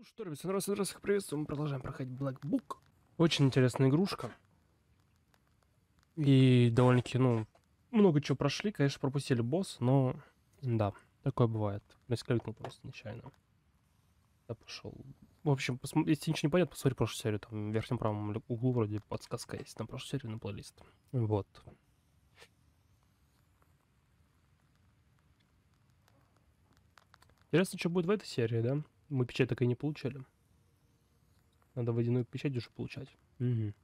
Ну что, ребят, всем раз раз их приветствую. Мы продолжаем проходить Black Book. Очень интересная игрушка. И довольно-таки, ну, много чего прошли. Конечно, пропустили босс, но да, такое бывает. Мискликнул просто нечаянно. Я пошел. В общем, посмо... если ничего не понятно, посмотри прошлую серию. Там в верхнем правом углу вроде подсказка есть. Там прошлую серию на плейлист. Вот. Интересно, что будет в этой серии, да? Мы печать так и не получали. Надо водяную печать уже получать. Угу.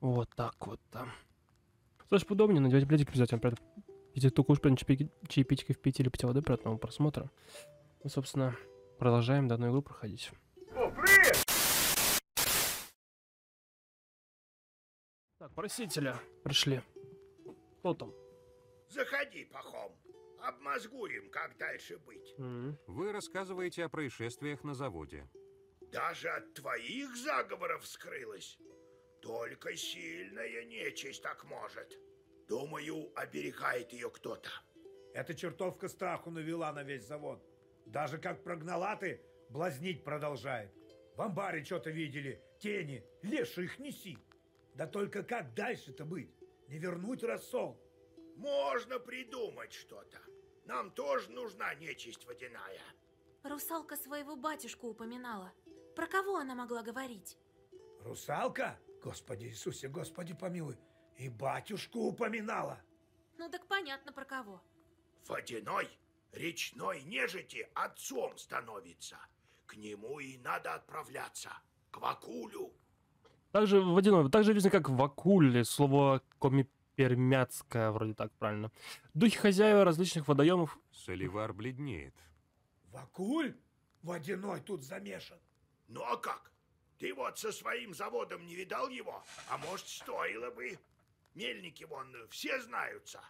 Вот так вот там. Слышь, поудобнее, надевайте пледик обязательно. При если только уж чаепитики впить или пить воды приятного просмотра. Мы, собственно, продолжаем данную игру проходить. О, привет! Так, просителя пришли. Кто там? Заходи, Пахом. Обмозгуем, как дальше быть. Вы рассказываете о происшествиях на заводе. Даже от твоих заговоров скрылось. Только сильная нечисть так может. Думаю, оберегает ее кто-то. Эта чертовка страху навела на весь завод. Даже как прогнала ты, блазнить продолжает. В амбаре что-то видели, тени, леший их неси. Да только как дальше-то быть? Не вернуть рассол? Можно придумать что-то. Нам тоже нужна нечисть водяная. Русалка своего батюшку упоминала. Про кого она могла говорить? Русалка? Господи Иисусе, Господи помилуй. И батюшку упоминала. Ну так понятно про кого. Водяной, речной нежити отцом становится. К нему и надо отправляться. К Вакулю. Также водяной, так же известно как Вакуль, слово коми Пермяцкая, вроде так правильно. Духи хозяева различных водоемов. Соливар бледнеет. Вакуль? Водяной тут замешан. Ну а как? Ты вот со своим заводом не видал его? А может, стоило бы? Мельники вон все знаются.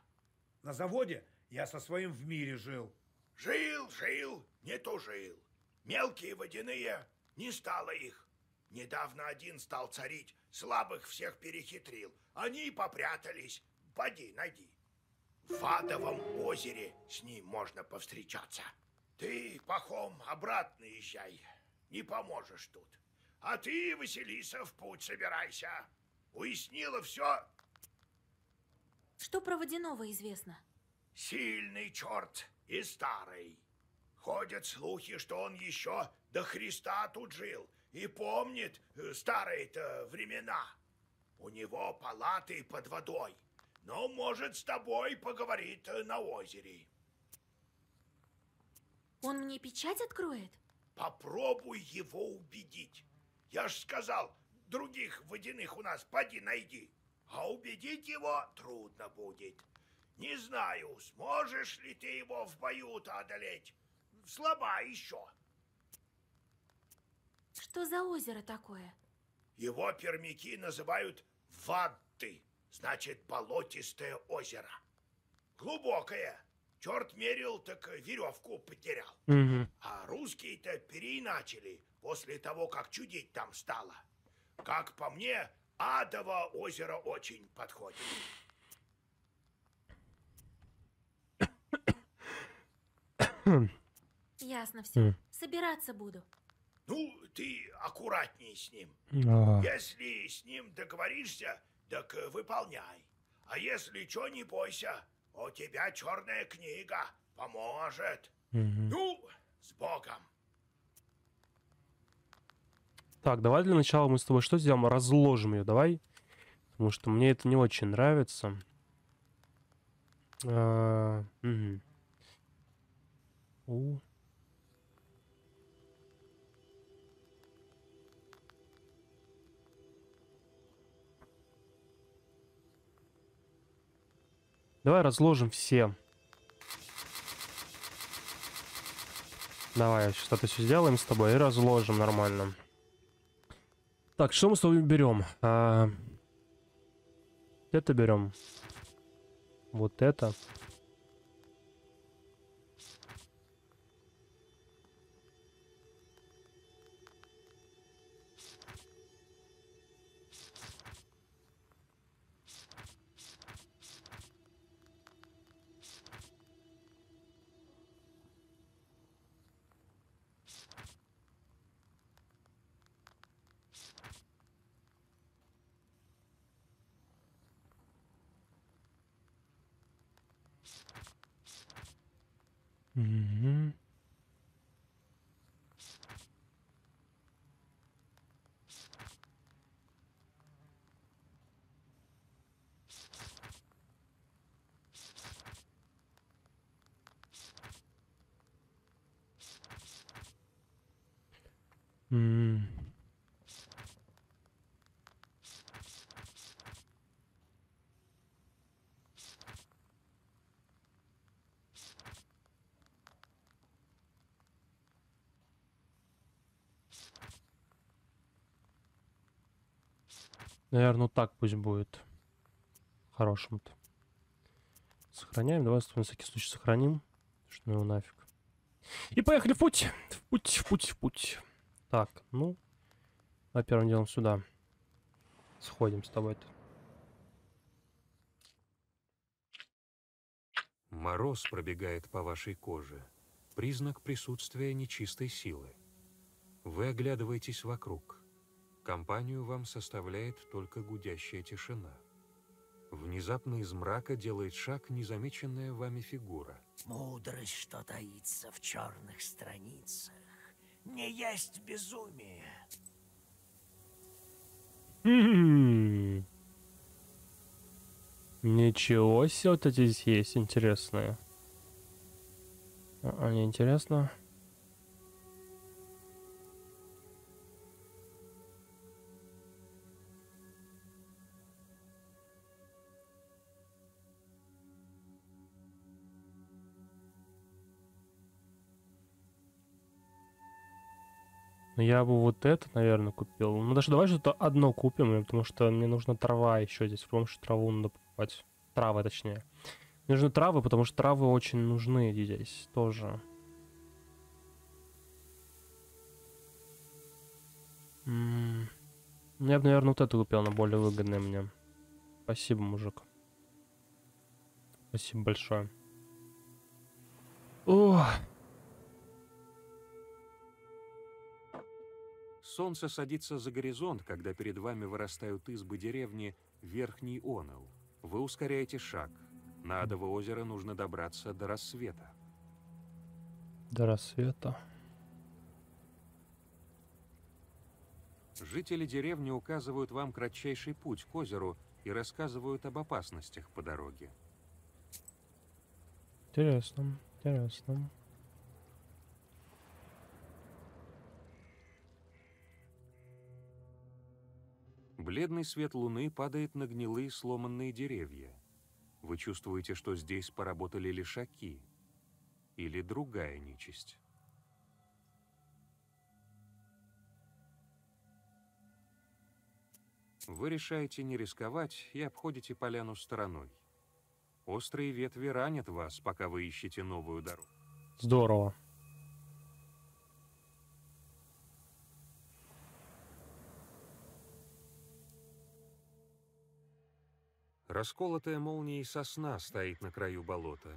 На заводе я со своим в мире жил. Жил, жил, не то жил. Мелкие водяные, не стало их. Недавно один стал царить, слабых всех перехитрил. Они попрятались. Поди, найди. В Адовом озере с ним можно повстречаться. Ты, Пахом, обратно езжай. Не поможешь тут. А ты, Василиса, в путь собирайся. Уяснила все? Что про Водяного известно? Сильный черт и старый. Ходят слухи, что он еще до Христа тут жил и помнит э, старые-то времена. У него палаты под водой, но, может, с тобой поговорит э, на озере. Он мне печать откроет? Попробуй его убедить. Я ж сказал, других водяных у нас поди найди. А убедить его трудно будет. Не знаю, сможешь ли ты его в бою-то одолеть. Слаба еще. Что за озеро такое? Его пермяки называют Вадты, значит болотистое озеро. Глубокое. Черт мерил, так веревку потерял. Угу. А русские-то переиначили после того, как чудить там стало. Как по мне, Адово озеро очень подходит. Ясно все. Собираться буду. Ну, ты аккуратней с ним. А. Если с ним договоришься, так выполняй. А если что, не бойся. У тебя черная книга поможет. Угу. Ну, с Богом. Так, давай для начала мы с тобой что сделаем? Разложим ее, давай. Потому что мне это не очень нравится. А, угу. У. Давай разложим все. Давай, это все сделаем с тобой и разложим нормально. Так, что мы с тобой берем? А... Это берем. Вот это. Mm-hmm. Наверное, вот так пусть будет. Хорошим-то. Сохраняем. Давай на всякий случай сохраним. Что ну его нафиг. И поехали в путь. В путь, в путь, в путь. Так, ну. А первым делом сюда. Сходим с тобой-то. Мороз пробегает по вашей коже. Признак присутствия нечистой силы. Вы оглядываетесь вокруг. Компанию вам составляет только гудящая тишина. Внезапно из мрака делает шаг незамеченная вами фигура. Мудрость, что таится в черных страницах, не есть безумие. М. Ничего себе, вот эти здесь есть интересные. А, а не интересно? Я бы вот это, наверное, купил. Ну, даже давай что-то одно купим, потому что мне нужна трава еще здесь. Потому что траву надо покупать. Травы, точнее. Мне нужны травы, потому что травы очень нужны здесь тоже. М, Ну, я бы, наверное, вот эту купил, она более выгодная мне. Спасибо, мужик. Спасибо большое. О, Солнце садится за горизонт, когда перед вами вырастают избы деревни Верхний Онел. Вы ускоряете шаг. На Адово озеро нужно добраться до рассвета. до рассвета. Жители деревни указывают вам кратчайший путь к озеру и рассказывают об опасностях по дороге. Интересно, интересно. Бледный свет луны падает на гнилые сломанные деревья. Вы чувствуете, что здесь поработали лишаки или другая нечисть. Вы решаете не рисковать и обходите поляну стороной. Острые ветви ранят вас, пока вы ищете новую дорогу. Здорово. Расколотая молнией сосна стоит на краю болота.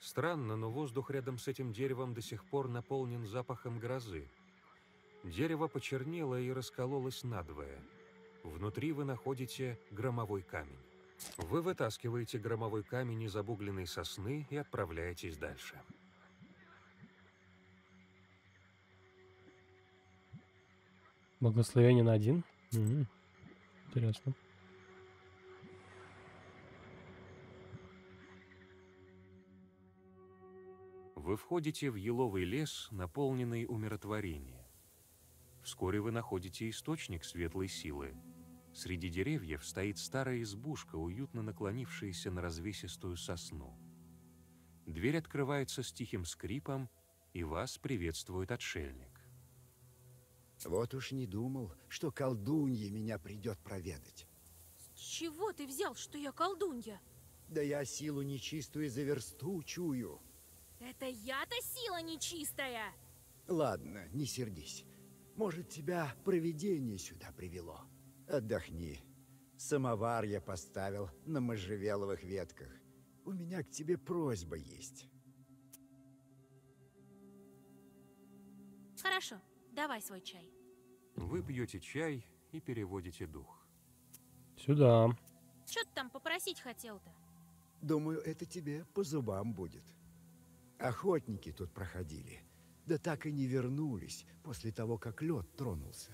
Странно, но воздух рядом с этим деревом до сих пор наполнен запахом грозы. Дерево почернело и раскололось надвое. Внутри вы находите громовой камень. Вы вытаскиваете громовой камень из обугленной сосны и отправляетесь дальше. Благословение на один. М, Интересно. Вы входите в еловый лес, наполненный умиротворением. Вскоре вы находите источник светлой силы. Среди деревьев стоит старая избушка, уютно наклонившаяся на развесистую сосну. Дверь открывается с тихим скрипом, и вас приветствует отшельник. Вот уж не думал, что колдунья меня придет проведать. С чего ты взял, что я колдунья? Да я силу нечистую за версту чую. Это я-то сила нечистая! Ладно, не сердись. Может, тебя провидение сюда привело. Отдохни. Самовар я поставил на можжевеловых ветках. У меня к тебе просьба есть. Хорошо, давай свой чай. Вы пьете чай и переводите дух. Сюда. Чё ты там попросить хотел-то? Думаю, это тебе по зубам будет. Охотники тут проходили. Да так и не вернулись после того, как лед тронулся.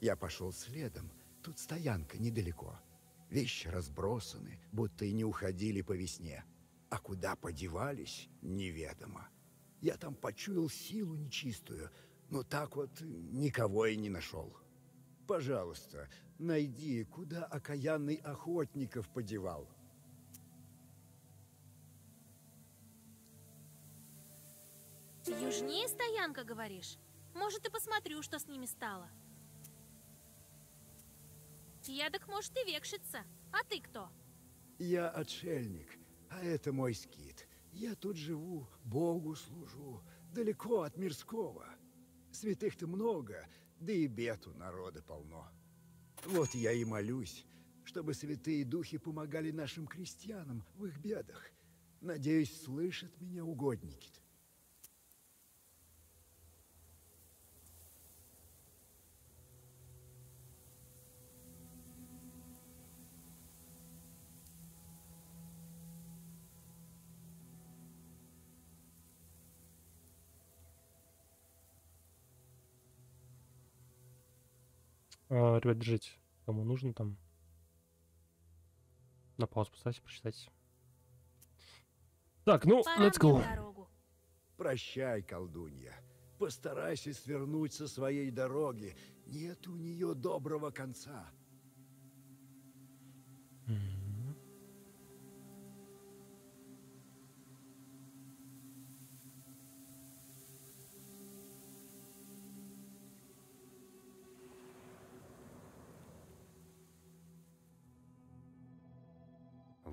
Я пошел следом. Тут стоянка недалеко. Вещи разбросаны, будто и не уходили по весне. А куда подевались, неведомо. Я там почуял силу нечистую, но так вот никого и не нашел. Пожалуйста, найди, куда окаянный охотников подевал. Южнее стоянка, говоришь? Может, и посмотрю, что с ними стало. Я так, может, и векшится. А ты кто? Я отшельник, а это мой скит. Я тут живу, Богу служу, далеко от мирского. Святых-то много, да и бед у народа полно. Вот я и молюсь, чтобы святые духи помогали нашим крестьянам в их бедах. Надеюсь, слышат меня угодники А, ребят, держите. Кому нужно там. На паузу поставьте, прочитайте. Так, ну, Пора let's go. Прощай, колдунья. Постарайся свернуть со своей дороги. Нет у нее доброго конца.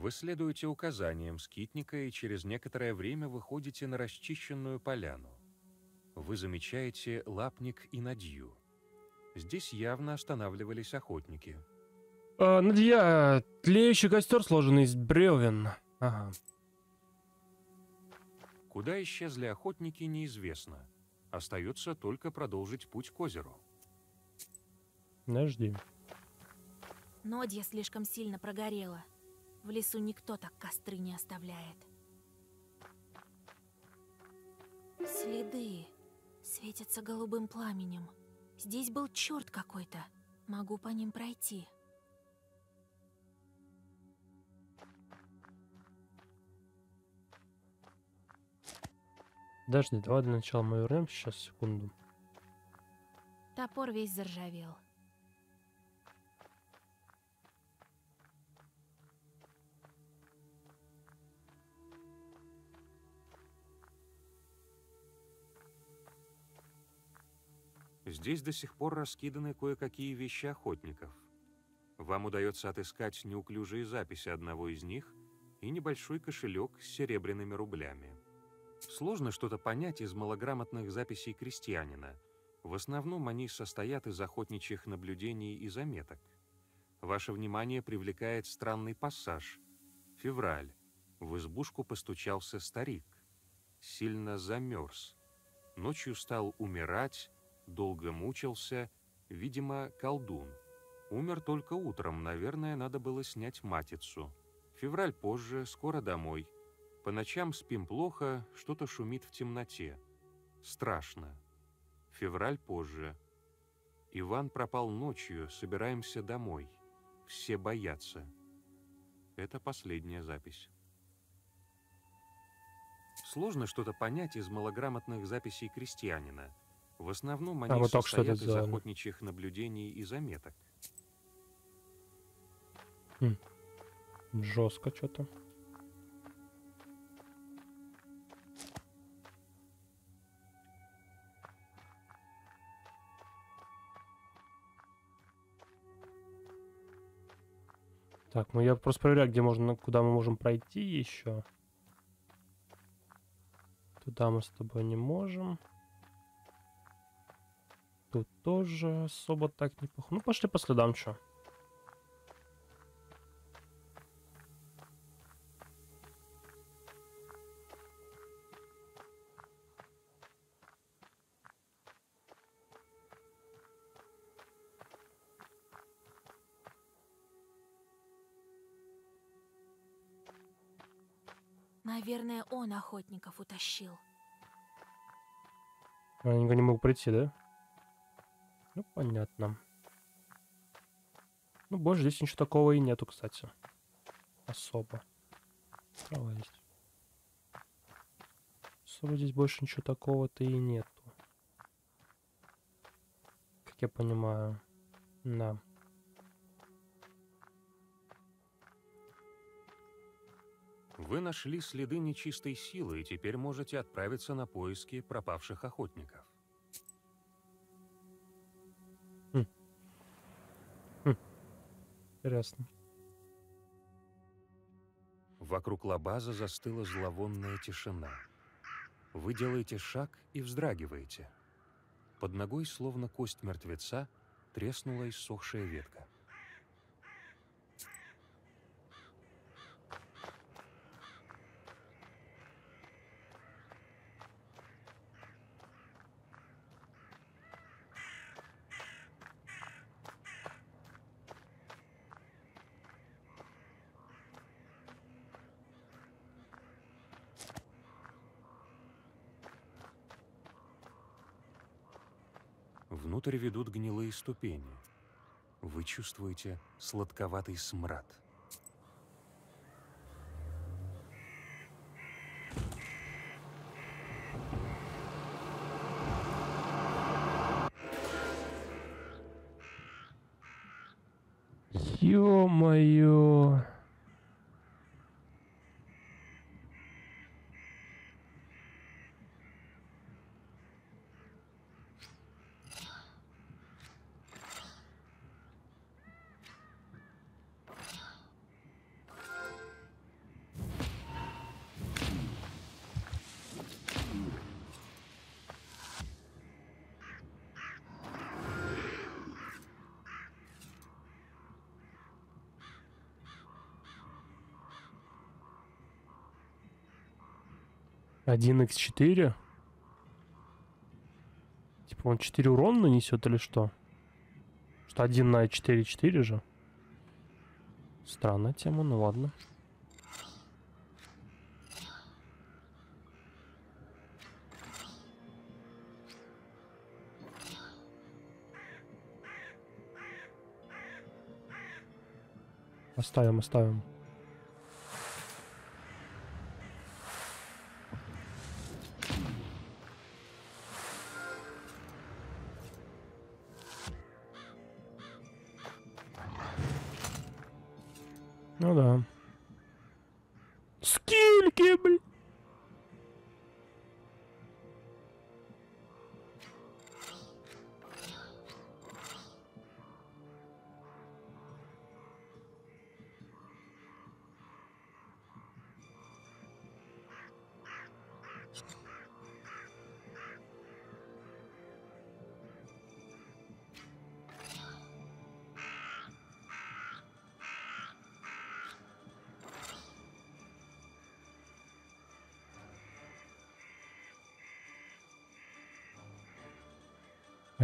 Вы следуете указаниям скитника и через некоторое время выходите на расчищенную поляну. Вы замечаете лапник и надью. Здесь явно останавливались охотники. А, Надья, тлеющий костер, сложенный из бревен. Ага. Куда исчезли охотники, неизвестно. Остается только продолжить путь к озеру. Подожди. Нодья слишком сильно прогорела. В лесу никто так костры не оставляет. Следы светятся голубым пламенем. Здесь был черт какой-то. Могу по ним пройти. Подожди, давай для начала мы вернемся сейчас, секунду. Топор весь заржавел. Здесь до сих пор раскиданы кое-какие вещи охотников. Вам удается отыскать неуклюжие записи одного из них и небольшой кошелек с серебряными рублями. Сложно что-то понять из малограмотных записей крестьянина. В основном они состоят из охотничьих наблюдений и заметок. Ваше внимание привлекает странный пассаж. Февраль. В избушку постучался старик. Сильно замерз. Ночью стал умирать, долго мучился, видимо, колдун. Умер только утром, наверное, надо было снять матицу. Февраль позже, скоро домой. По ночам спим плохо, что-то шумит в темноте. Страшно. Февраль позже. Иван пропал ночью, собираемся домой. Все боятся. Это последняя запись. Сложно что-то понять из малограмотных записей крестьянина. В основном они А, вот состоят из охотничьих наблюдений и заметок. Жестко что-то. Так, ну я просто проверяю, где можно, куда мы можем пройти еще. Туда мы с тобой не можем. Тут тоже особо так не похоже. Ну, пошли по следам, что. Наверное, он охотников утащил. А Я не мог прийти, да? Ну, понятно. Ну, больше здесь ничего такого и нету, кстати. Особо. Трава есть. Особо здесь больше ничего такого-то и нету. Как я понимаю. Да. Вы нашли следы нечистой силы и теперь можете отправиться на поиски пропавших охотников. Интересно. Вокруг лабаза застыла зловонная тишина. Вы делаете шаг и вздрагиваете. Под ногой, словно кость мертвеца, треснула иссохшая ветка. Внутрь ведут гнилые ступени. Вы чувствуете сладковатый смрад. 1x4 Типа он 4 урона нанесет или что? Что 1 на 4, 4 же. Странная тема, ну ладно. Оставим, оставим.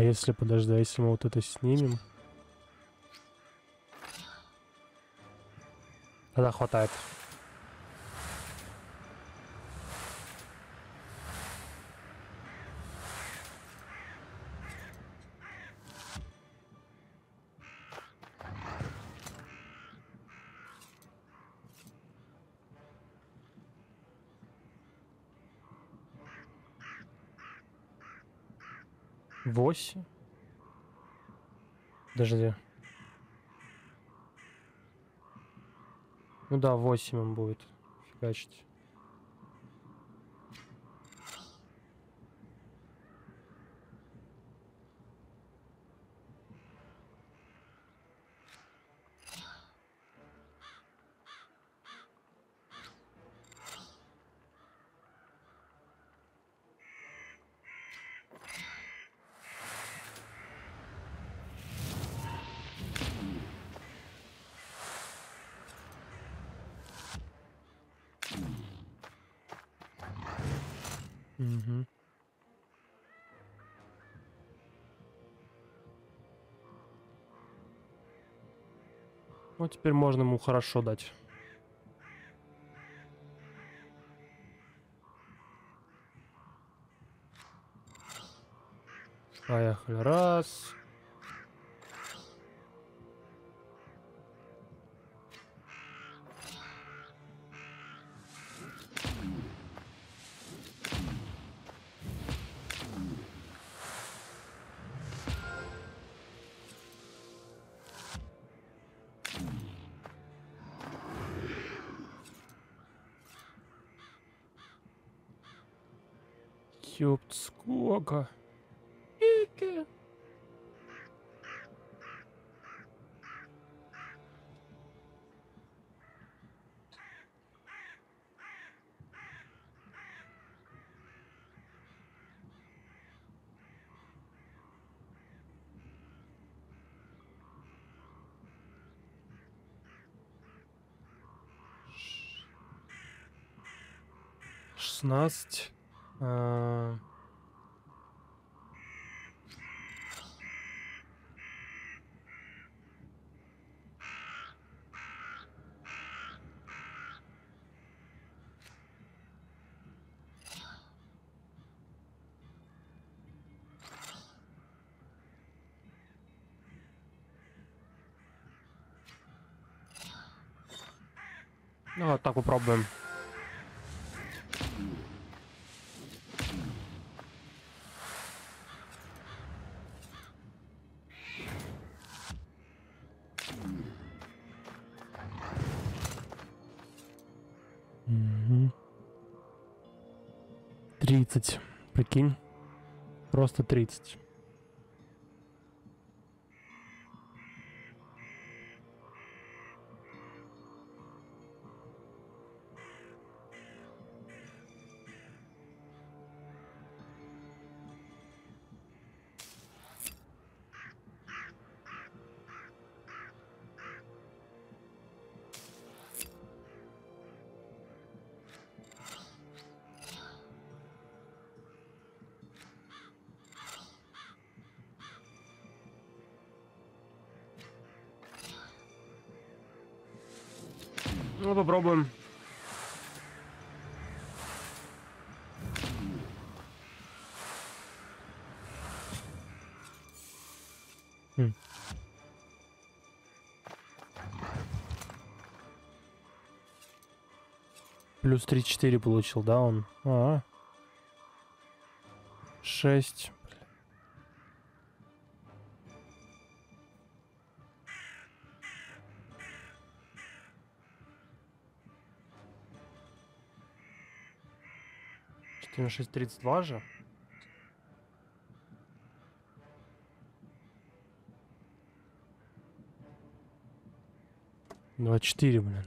А если, подожди, а если мы вот это снимем? Тогда хватает. Восемь. Подожди. Ну да, восемь он будет фигачить. теперь можно ему хорошо дать. А Поехали. Раз. Ёпт, сколько? Ики. Шестнадцать. А, Ну, так попробуем. 30. Прикинь. Просто 30. Попробуем. Хм. Плюс 3-4 получил, да, он? А. 6. На шесть тридцать два же. Двадцать четыре, блин.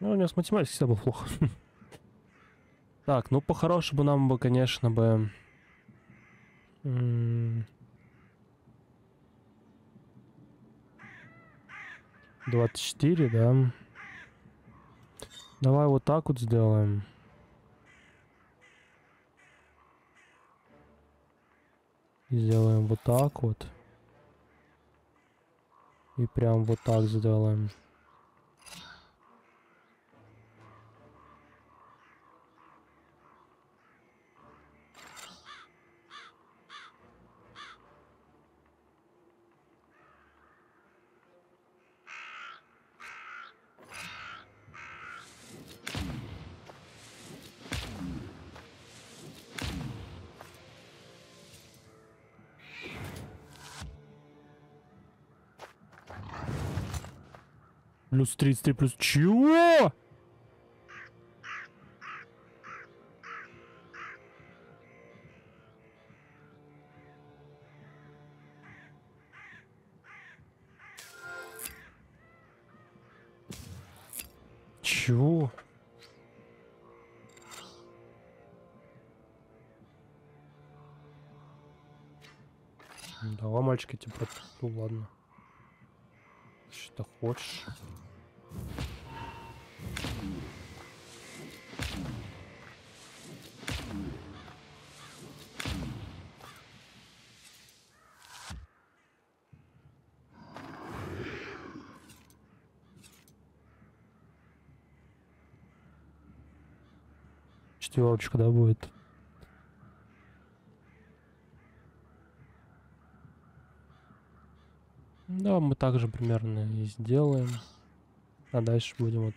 Ну, у меня с математикой всегда было плохо. Так, ну по-хорошему нам бы, конечно, бы... м, 24, да. Давай вот так вот сделаем. И Сделаем вот так вот. И прям вот так сделаем. Плюс 33, плюс... Чего? Чего? Давай, мальчики, типа, ну ладно. Что хочешь. короче, когда будет. Да, мы также примерно и сделаем. А дальше будем вот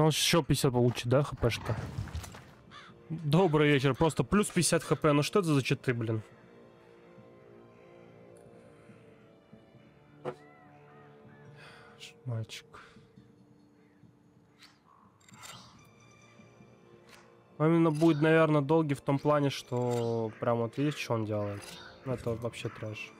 Ну, он еще 50 получит, да, хпшка? Добрый вечер, просто плюс 50 хп. Ну что это за читы, блин? Мальчик. Именно будет, наверное, долгий в том плане, что прям вот видишь, что он делает. Ну, это вообще трэш.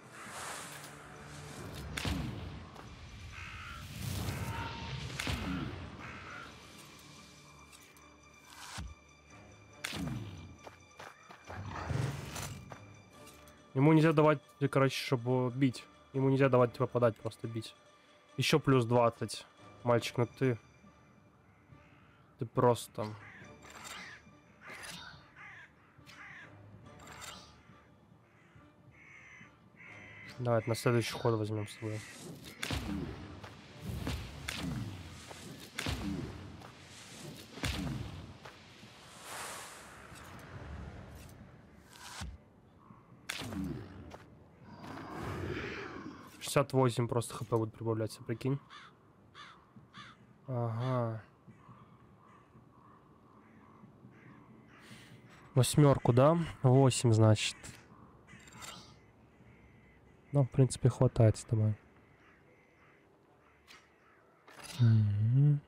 Ему нельзя давать, короче, чтобы бить. Ему нельзя давать попадать, просто бить. Еще плюс 20. Мальчик, ну ты... Ты просто... Давай, на следующий ход возьмем с собой. Шестьдесят восемь просто хп будет прибавляться, прикинь. Ага. Восьмерку, да? Восемь, значит. Ну, в принципе, хватает с тобой. Мгм.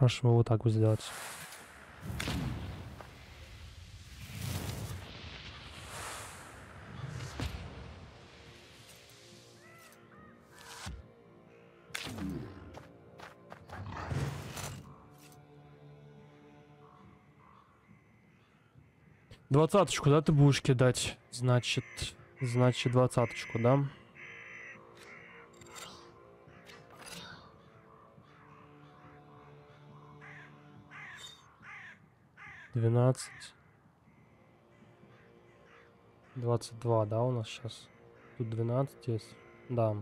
Хорошо, вот так вот сделать. Двадцаточку, да, ты будешь кидать? Значит, значит, двадцаточку, да? Двенадцать. Двадцать два, да, у нас сейчас? Тут 12 есть. Да.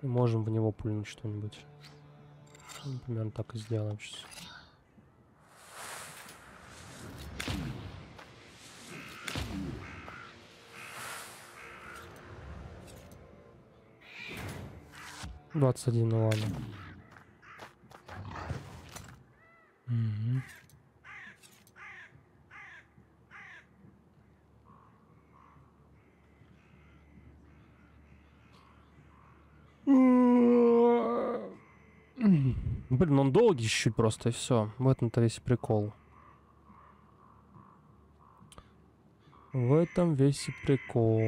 И можем в него пульнуть что-нибудь. Ну, Примерно так и сделаем сейчас. Двадцать один, ну ладно. Блин, он долгий чуть-чуть просто, и все. В этом-то весь прикол. В этом весь и прикол.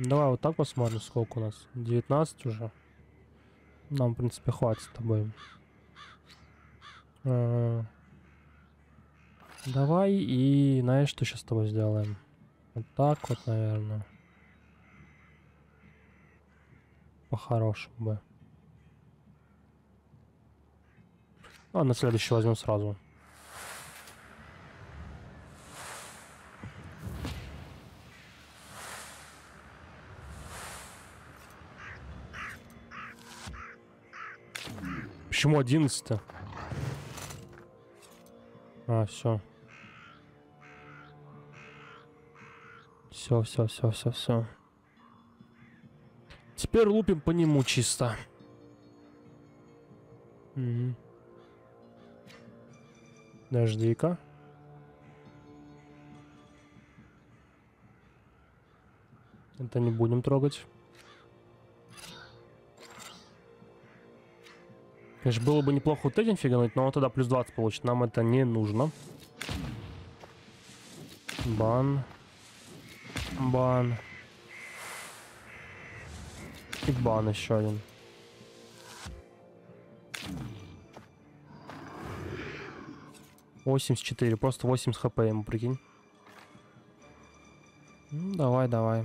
Давай вот так посмотрим, сколько у нас. 19 уже. Нам, в принципе, хватит с тобой. А, Давай и знаешь, что сейчас с тобой сделаем? Вот так вот, наверное. По-хорошему бы. А на следующий возьмем сразу. Почему 11 А, все. Все, все, все, все, все. Теперь лупим по нему чисто. Мгм. Подожди-ка. Это не будем трогать. Конечно, было бы неплохо вот этим фигануть, но он тогда плюс 20 получит. Нам это не нужно. Бан. Бан. И бан еще один. Восемьдесят четыре, просто 80 хп ему, прикинь. Ну, давай, давай.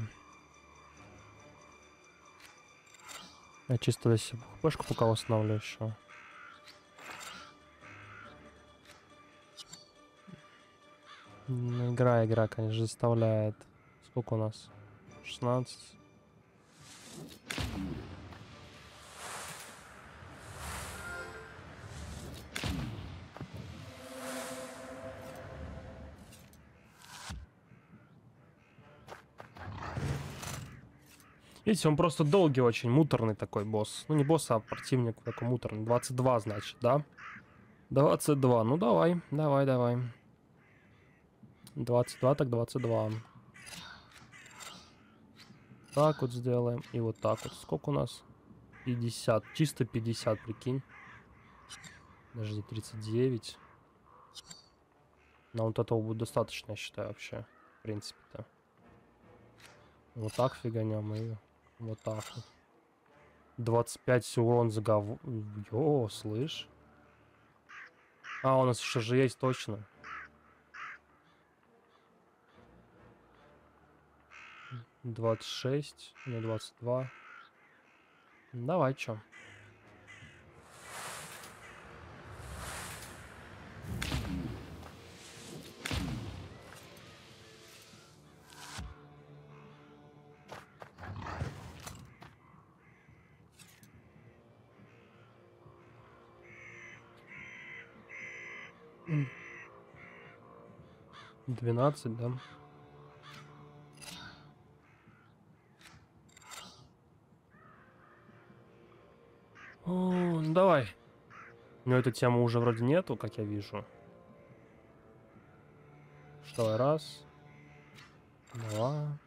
Я чисто себя хпшку пока восстанавливаю еще. Ну, Игра, игра, конечно, заставляет. Сколько у нас? 16. Видите, он просто долгий очень, муторный такой босс. Ну, не босс, а противник такой муторный. 22, значит, да? 22. Ну, давай, давай, давай. 22, так 22. Так вот сделаем. И вот так вот. Сколько у нас? 50. Чисто 50, прикинь. Даже 39. Но вот этого будет достаточно, я считаю, вообще. В принципе-то. Вот так фиганем и вот так вот. 25 урон за гов... Йо, слышь. А, у нас еще же есть, точно. Двадцать шесть, не двадцать два. Давай, чё. Двенадцать, да? О, ну давай. Но этой темы уже вроде нету, как я вижу. Что, раз. Два.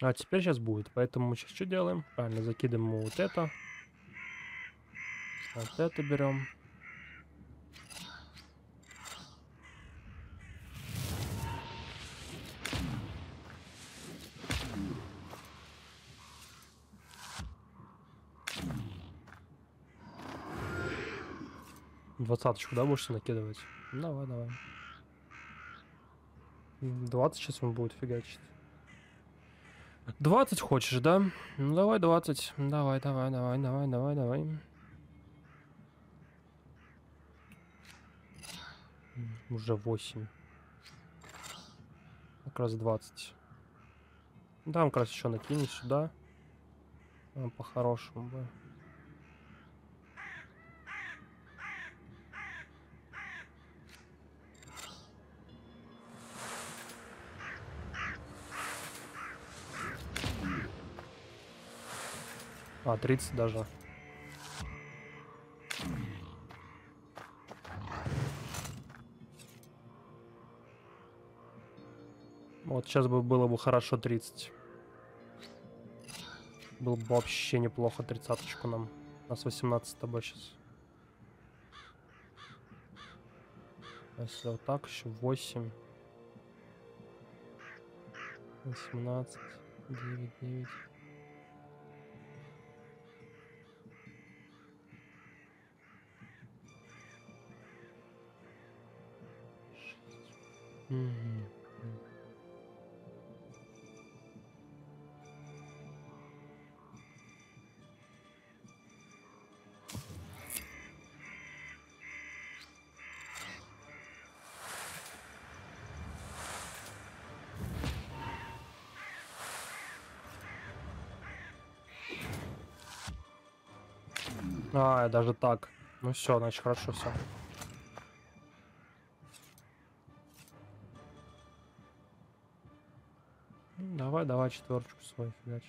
А теперь сейчас будет. Поэтому мы сейчас что делаем? Правильно, закидываем вот это. Вот это берем. Двадцаточку, да, будешь накидывать? Давай, давай. М, 20 сейчас он будет фигачить. 20 хочешь, да? Ну давай 20. Давай, давай, давай, давай, давай, давай. Уже 8. Как раз 20. Ну, Там как раз еще накинешь сюда. По-хорошему бы. А, 30 даже. Вот сейчас бы было бы хорошо 30. Было бы вообще неплохо тридцаточку нам. У нас 18 с тобой сейчас. Если вот так, еще 8. 18. 9, 9. А, даже так. Ну все, значит, хорошо все. Давай, четверочку свою фигач.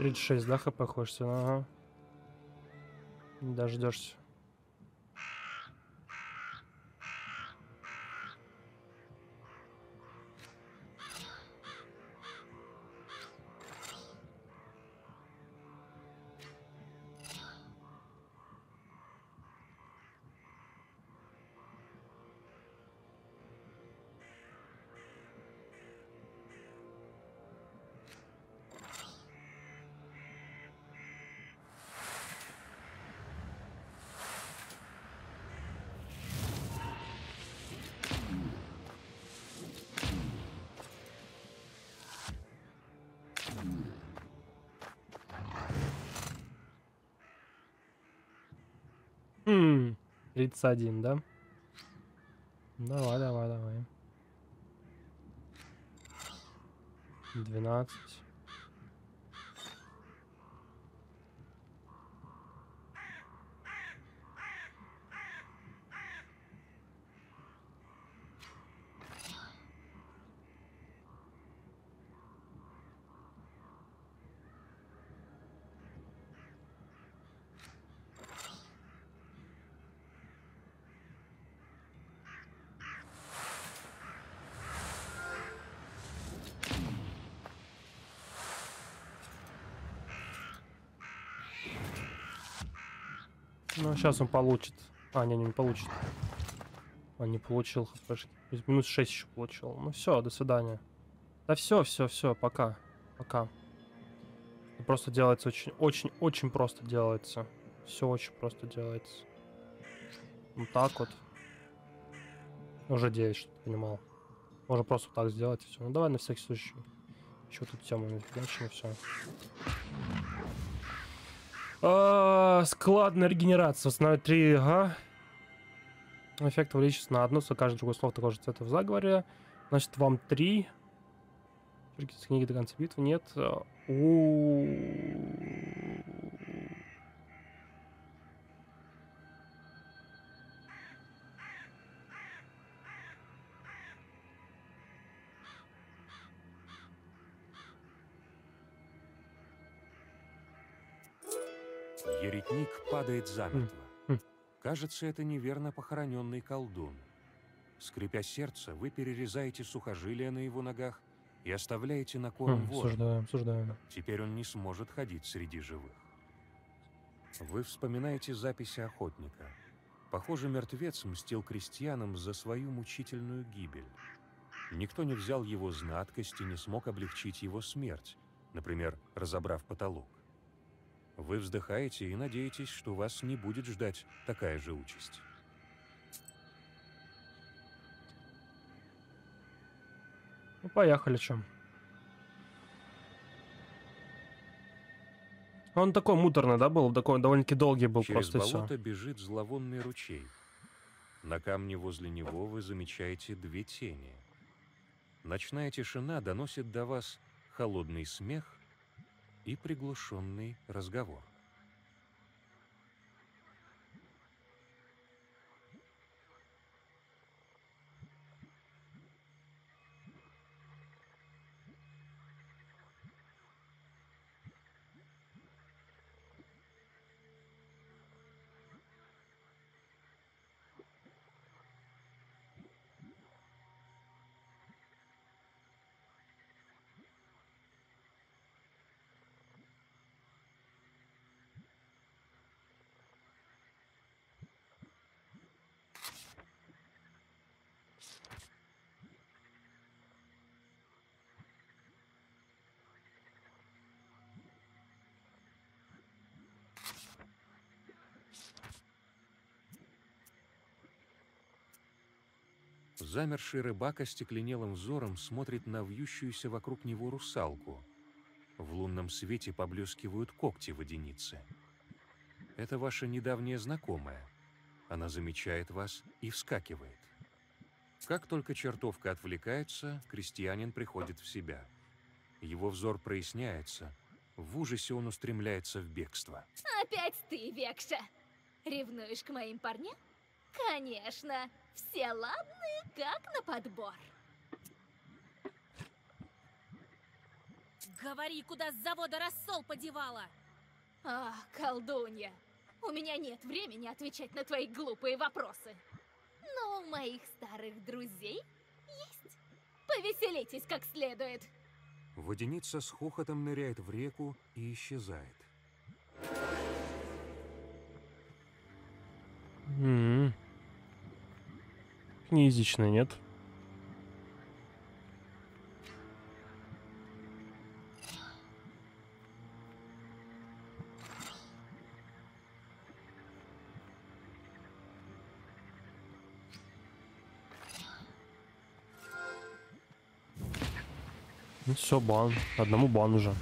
Тридцать шесть, да, хп хочется? Ага. Дождешься. 31, да? Давай, давай, давай. 12. Сейчас он получит. А, не, не получит. Он не получил хпшки. Минус 6 еще получил. Ну все, до свидания. Да все, все, все, пока. Пока. Просто делается очень, очень, очень просто делается. Все очень просто делается. Вот так вот. Уже 9, что ты понимал. Можно просто так сделать и все. Ну давай на всякий случай. Еще тут тему нафигачим все. А, складная регенерация. Установить 3 ага. Эффект увеличится на одну, so каждое другое слово такого же цвета в заговоре. Значит, вам 3. Черкис книги до конца битвы нет. А, у падает замертво. Хм. Кажется, это неверно похороненный колдун. Скрипя сердце, вы перерезаете сухожилия на его ногах и оставляете на корм Хм, ворона. Обсуждаем, обсуждаем. Теперь он не сможет ходить среди живых. Вы вспоминаете записи охотника. Похоже, мертвец мстил крестьянам за свою мучительную гибель. Никто не взял его знаткость и не смог облегчить его смерть, например, разобрав потолок. Вы вздыхаете и надеетесь, что вас не будет ждать такая же участь. Ну, поехали, чем. Он такой муторный, да, был? Такой довольно-таки долгий был Через просто все. болото бежит зловонный ручей. На камне возле него вы замечаете две тени. Ночная тишина доносит до вас холодный смех и приглушенный разговор. Замерший рыбак остекленелым взором смотрит на вьющуюся вокруг него русалку. В лунном свете поблескивают когти водяницы. Это ваша недавняя знакомая. Она замечает вас и вскакивает. Как только чертовка отвлекается, крестьянин приходит в себя. Его взор проясняется. В ужасе он устремляется в бегство. Опять ты, Векша. Ревнуешь к моим парням? Конечно. Все ладные, как на подбор. Говори, куда с завода рассол подевала! Ах, колдунья. У меня нет времени отвечать на твои глупые вопросы. Но у моих старых друзей есть. Повеселитесь как следует. Водяница с хохотом ныряет в реку и исчезает. М. Неязычно, нет? Ну все, бан. Одному бан уже.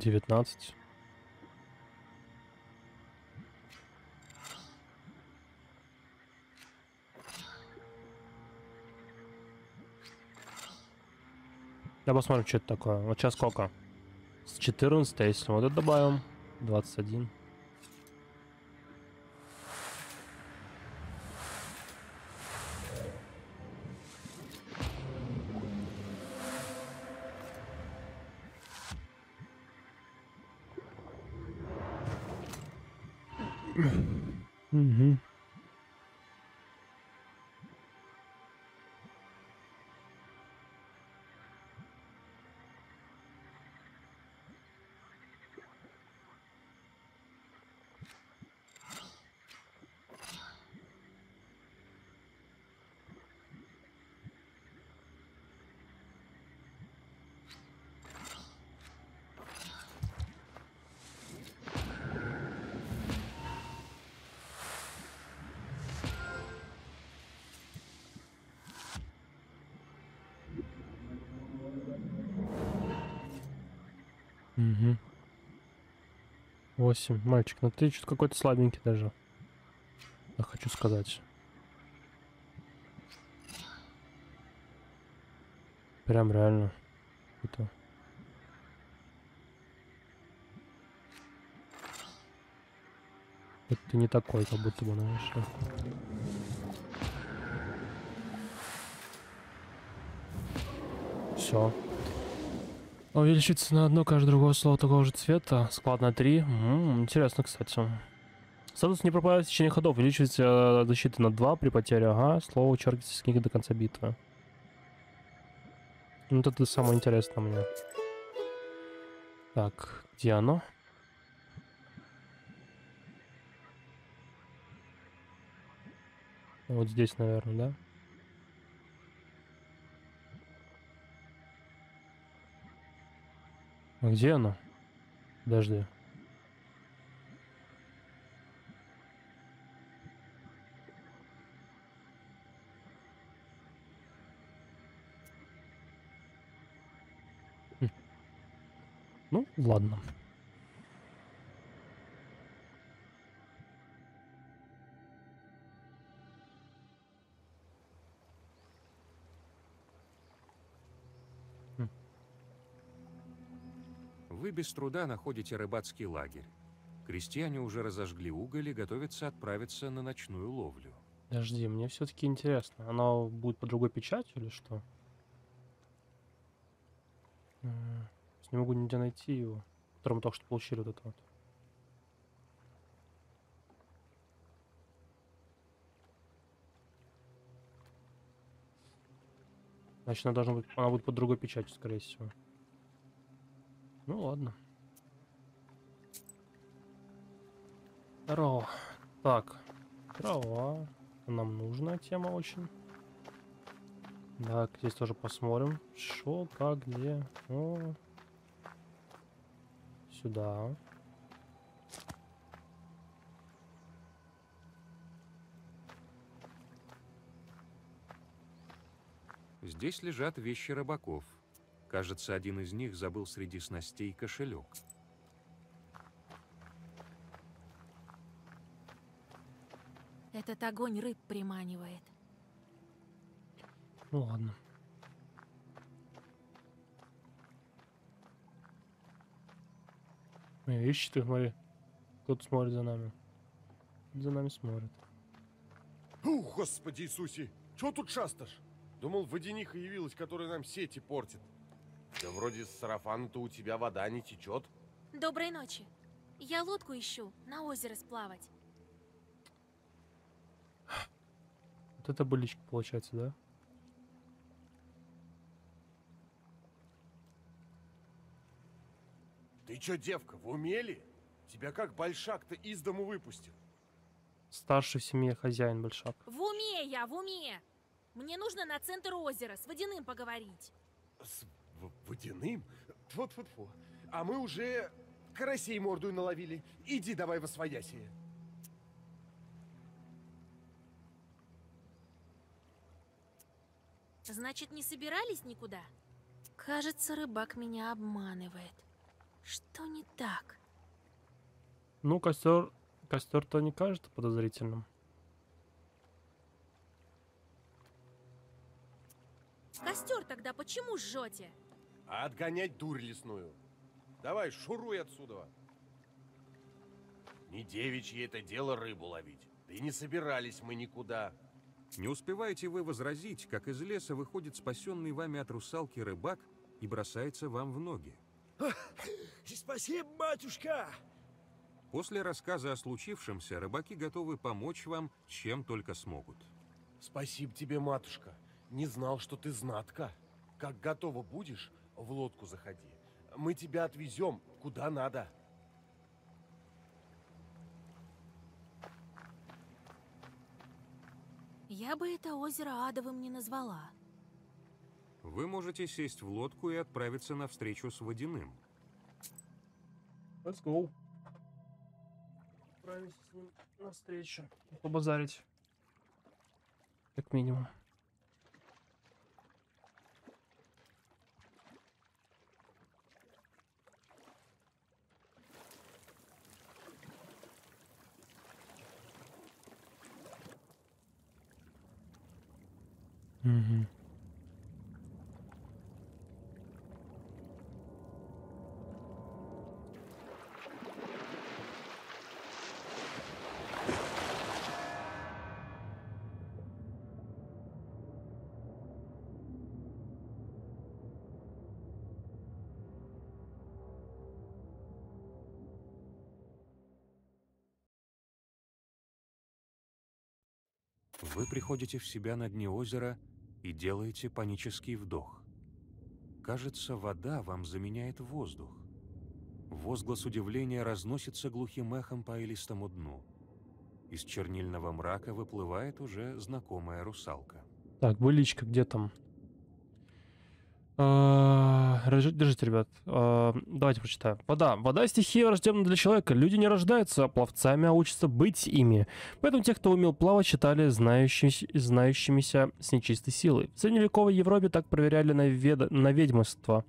Девятнадцать. Я посмотрим, что это такое. Вот сейчас сколько? С 14, если вот это добавим. 21. 8. Мальчик, ну ты что-то какой-то слабенький даже. Я хочу сказать. Прям реально. Это... Это ты не такой, как будто бы, знаешь. Э. Все. Увеличится на одно каждое другое слово такого же цвета. Склад на 3. интересно, кстати. Статус не пропадает в течение ходов. Увеличивается э, защита на 2 при потере. Ага, слово вычеркивается с книги до конца битвы. Ну, вот это самое интересное мне. Так, где оно? Вот здесь, наверное, да? А где оно? Подожди. Хм. Ну, ладно. Без труда находите рыбацкий лагерь. Крестьяне уже разожгли уголь и готовятся отправиться на ночную ловлю. Подожди, мне все-таки интересно. Оно будет по другой печати или что? М, Не могу нигде найти его. Который мы только что получили вот это вот. Значит, она должна быть. Она будет под другой печатью, скорее всего. Ну ладно. Здорово. Так. Трава. Нам нужная тема очень. Так, здесь тоже посмотрим. Что, как, где. О. Сюда. Здесь лежат вещи рыбаков. Кажется, один из них забыл среди снастей кошелек. Этот огонь рыб приманивает. Ну ладно. Видишь, ты смотри. Кто-то смотрит за нами. За нами смотрит. Ух, Господи Иисусе! Чё тут шасташь? Думал, водяниха явилась, которая нам сети портит. Да вроде с сарафана-то у тебя вода не течет. Доброй ночи. Я лодку ищу, на озеро сплавать. Вот это быличка получается, да? Ты чё, девка, в умели? Тебя как большак-то из дому выпустил? Старший в семье хозяин большак. В уме я, в уме! Мне нужно на центр озера с водяным поговорить. С водяным? Тьфу-тьфу-тьфу. А мы уже карасей мордую наловили. Иди давай во своясие. Значит, не собирались никуда? Кажется, рыбак меня обманывает. Что не так? Ну, костер. Костер-то не кажется подозрительным. Костер тогда почему жжете? А отгонять дурь лесную. Давай, шуруй отсюда. Не девичье это дело рыбу ловить. Да и не собирались мы никуда. Не успеваете вы возразить, как из леса выходит спасенный вами от русалки рыбак и бросается вам в ноги. Спасибо, батюшка! После рассказа о случившемся рыбаки готовы помочь вам, чем только смогут. Спасибо тебе, матушка. Не знал, что ты знатка. Как готова будешь, в лодку заходи. Мы тебя отвезем куда надо. Я бы это озеро адовым не назвала. Вы можете сесть в лодку и отправиться на встречу с водяным. Let's go. Отправимся с ним навстречу. Побазарить. Как минимум. Мгм. Вы приходите в себя на дне озера и делаете панический вдох. Кажется, вода вам заменяет воздух. Возглас удивления разносится глухим эхом по илистому дну. Из чернильного мрака выплывает уже знакомая русалка. Так, быличка, где там? А, Держите, ребят. А, Давайте прочитаем. Вода. Вода – стихия, рожденная для человека. Люди не рождаются пловцами, а учатся быть ими. Поэтому те, кто умел плавать, считали знающимися, знающимися с нечистой силой. В средневековой Европе так проверяли на, веда- на ведьмоство.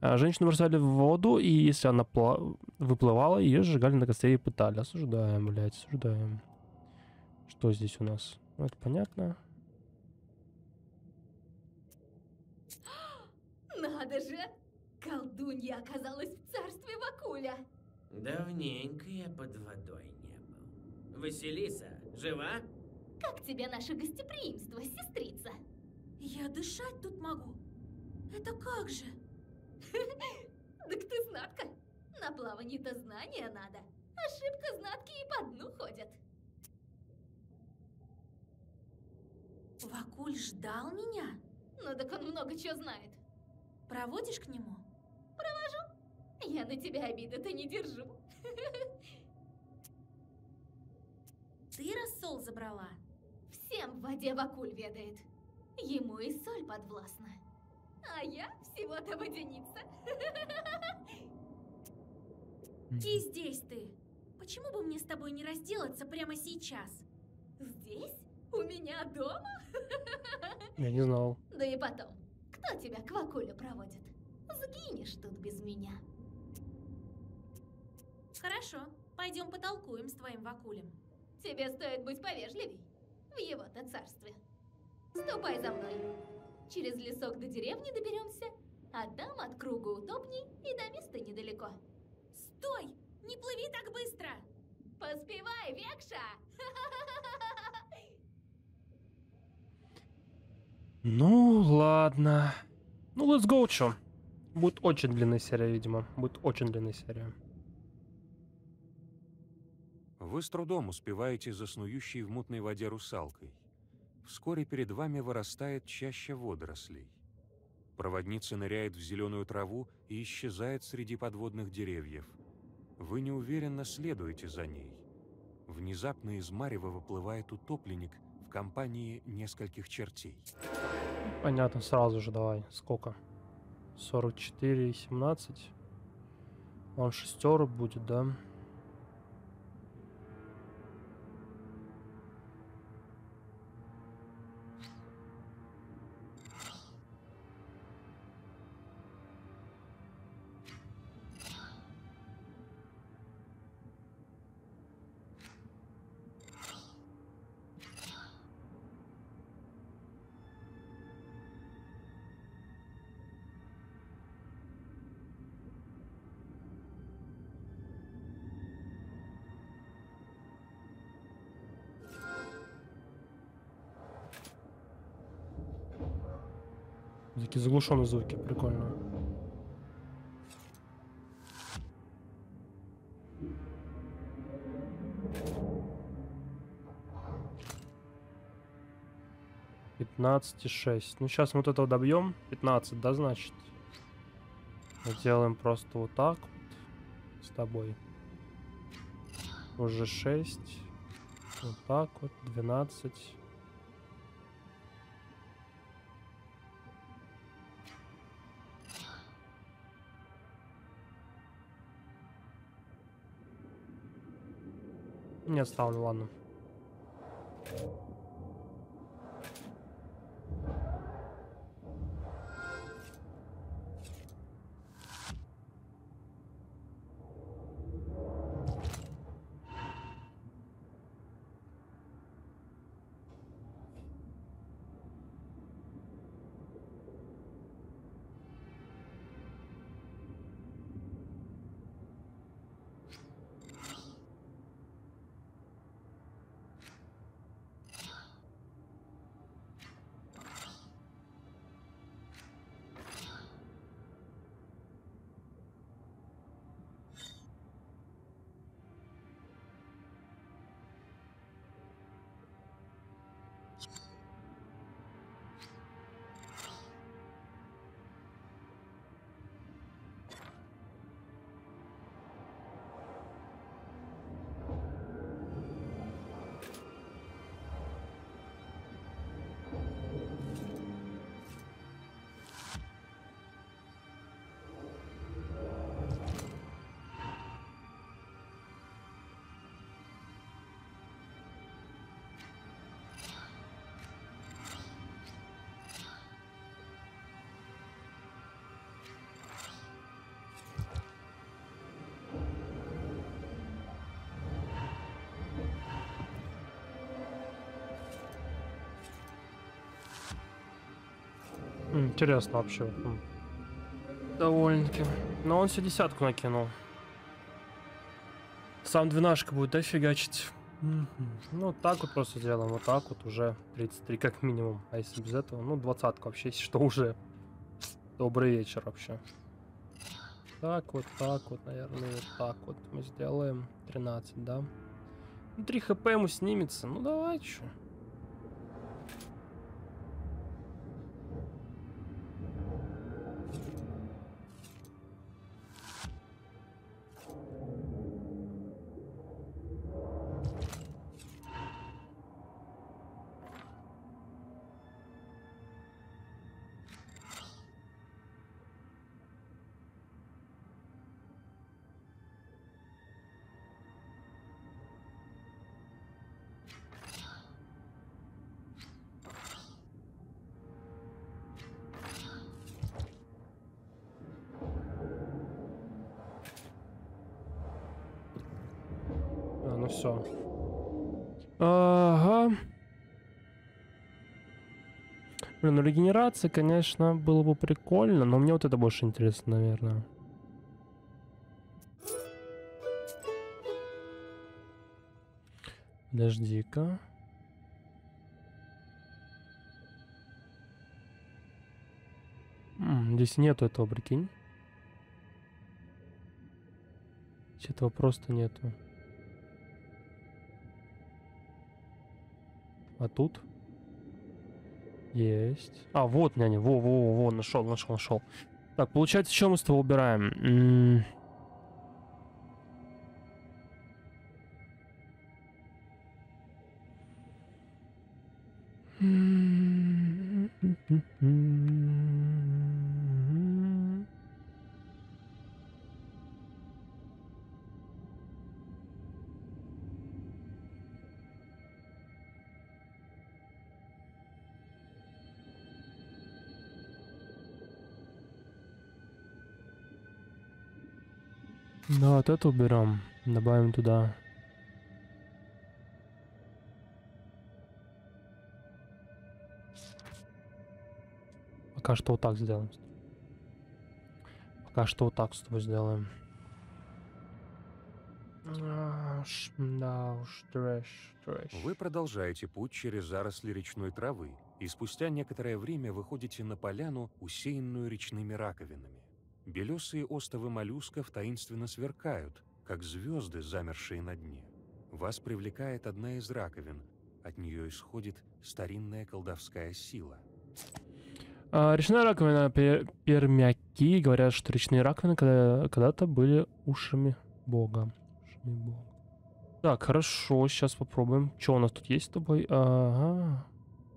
А, Женщину бросали в воду, и если она пла- выплывала, ее сжигали на костре и пытали. Осуждаем, блядь, осуждаем. Что здесь у нас? Ну, это понятно. Надо же! Колдунья оказалась в царстве Вакуля. Давненько я под водой не был. Василиса, жива? Как тебе наше гостеприимство, сестрица? Я дышать тут могу. Это как же? Так ты знатка. На плавании-то знания надо. Ошибка знатки и по дну ходят. Вакуль ждал меня? Ну так он много чего знает. Проводишь к нему? Я на тебя обиды-то не держу. Ты рассол забрала? Всем в воде Вакуль ведает. Ему и соль подвластна. А я всего-то водяница. И здесь ты. Почему бы мне с тобой не разделаться прямо сейчас? Здесь? У меня дома? Я не знал. Да и потом, кто тебя к Вакулю проводит? Сгинешь тут без меня. Хорошо, пойдем потолкуем с твоим Вакулем. Тебе стоит быть повежливей в его-то царстве. Ступай за мной. Через лесок до деревни доберемся, а там от круга утопней и до места недалеко. Стой! Не плыви так быстро! Поспевай, Векша! Ну, ладно. Ну, let's go, чё. Будет очень длинная серия, видимо. Будет очень длинная серия. Вы с трудом успеваете за в мутной воде русалкой. Вскоре перед вами вырастает чаща водорослей. Проводница ныряет в зеленую траву и исчезает среди подводных деревьев. Вы неуверенно следуете за ней. Внезапно из марева выплывает утопленник компании нескольких чертей. Понятно, сразу же давай. Сколько? 44 и 17. Он шестерок будет, да? Такие заглушенные звуки, прикольно. Пятнадцать и шесть. Ну, сейчас мы вот этого добьем. 15, да, значит? Мы делаем просто вот так вот с тобой. Уже 6. Вот так вот, 12. Не оставлю, ладно. Интересно вообще. м. Довольно-таки. Но он все десятку накинул. Сам двенашка будет, да, фигачить? Мгм. Ну, так вот просто делаем. Вот так вот уже 33 как минимум. А если без этого, ну, двадцатку вообще, если что, уже. Добрый вечер вообще. Так вот, так вот, наверное, вот так вот мы сделаем. 13, да? Ну, 3 хп ему снимется. Ну, давай, чё. Все. Ага. Блин, ну регенерация, конечно, было бы прикольно, но мне вот это больше интересно, наверное. Подожди-ка. Здесь нету этого, прикинь. Здесь Этого просто нету. А тут? Есть. А, вот, няня, во, во, во, во, нашел, нашел, нашел. Так, получается, что мы с тобой убираем? М, Да, это уберем. Добавим туда. Пока что вот так сделаем. Пока что вот так с тобой сделаем. Да уж, трэш, трэш. Вы продолжаете путь через заросли речной травы и спустя некоторое время выходите на поляну, усеянную речными раковинами. Белесые остовы моллюсков таинственно сверкают, как звезды, замершие на дне. Вас привлекает одна из раковин. От нее исходит старинная колдовская сила. А, речная раковина, пе- пермяки говорят, что речные раковины когда- когда-то были ушами бога. Ушами бога. Так, хорошо, сейчас попробуем. Что у нас тут есть с тобой? Ага.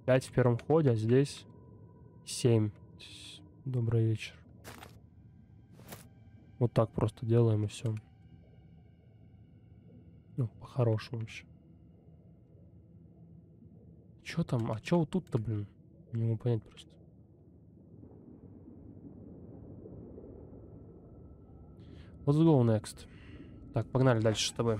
5 в первом ходе, а здесь 7. Добрый вечер. Вот так просто делаем и все. Ну, по-хорошему вообще. Чё там? А чё вот тут-то, блин? Не могу понять просто. Let's go next. Так, погнали дальше с тобой.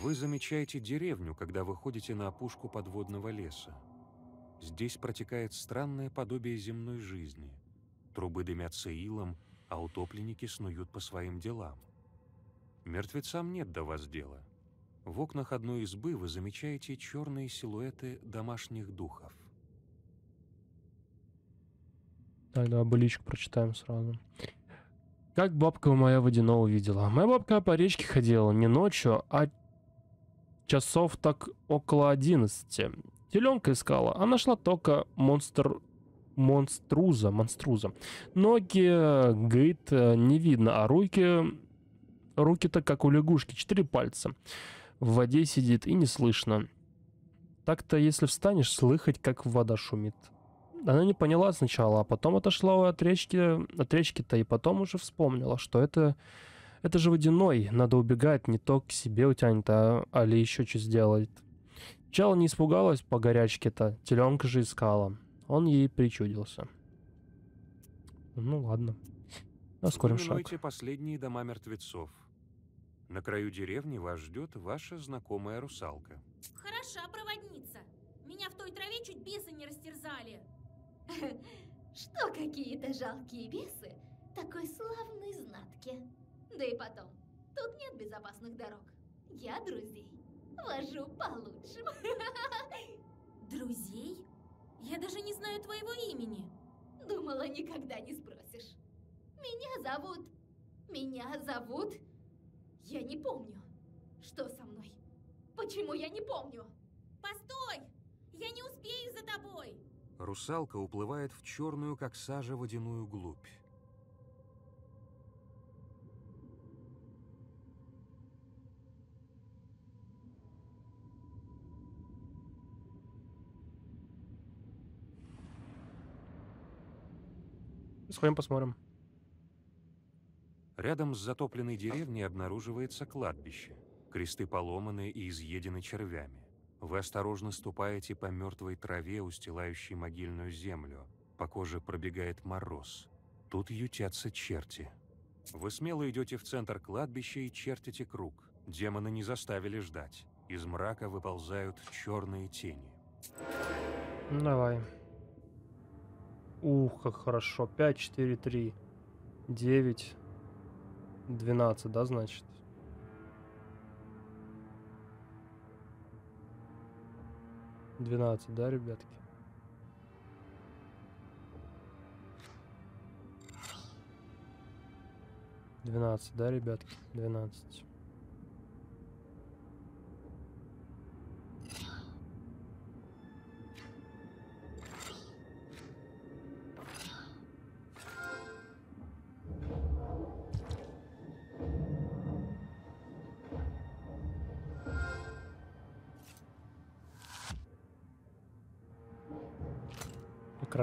Вы замечаете деревню, когда выходите на опушку подводного леса. Здесь протекает странное подобие земной жизни. Трубы дымятся илом, а утопленники снуют по своим делам. Мертвецам нет до вас дела. В окнах одной избы вы замечаете черные силуэты домашних духов. Так, давай быличку прочитаем сразу. Как бабка моя водяного видела. Моя бабка по речке ходила не ночью, а часов так около одиннадцати. Теленка искала, а нашла только монстр... Монструза, монструза. Ноги, говорит, э, не видно, а руки... Руки-то как у лягушки, четыре пальца. В воде сидит и не слышно. Так-то, если встанешь, слыхать, как вода шумит. Она не поняла сначала, а потом отошла от речки, от речки-то, и потом уже вспомнила, что это, это же водяной, надо убегать, не то к себе утянет, а, али еще что сделает. Чала не испугалась по горячке-то, теленка же искала. Он ей причудился. Ну ладно. Ускорим шаг. последние дома мертвецов. На краю деревни вас ждет ваша знакомая русалка. Хороша проводница. Меня в той траве чуть бесы не растерзали. Что какие-то жалкие бесы такой славной знатки. Да и потом, тут нет безопасных дорог. Я друзей вожу по лучшим. Друзей? Я даже не знаю твоего имени. Думала, никогда не спросишь. Меня зовут... Меня зовут... Я не помню. Что со мной? Почему я не помню? Постой! Я не успею за тобой. Русалка уплывает в черную, как сажа, водяную глубь. Сходим посмотрим. Рядом с затопленной деревней обнаруживается кладбище. Кресты поломаны и изъедены червями. Вы осторожно ступаете по мертвой траве, устилающей могильную землю. По коже пробегает мороз. Тут ютятся черти. Вы смело идете в центр кладбища и чертите круг. Демоны не заставили ждать. Из мрака выползают черные тени. Давай. Ух, как хорошо. 5, 4, 3, 9, 12, да, значит? Двенадцать, да, ребятки? Двенадцать, да, ребятки? Двенадцать.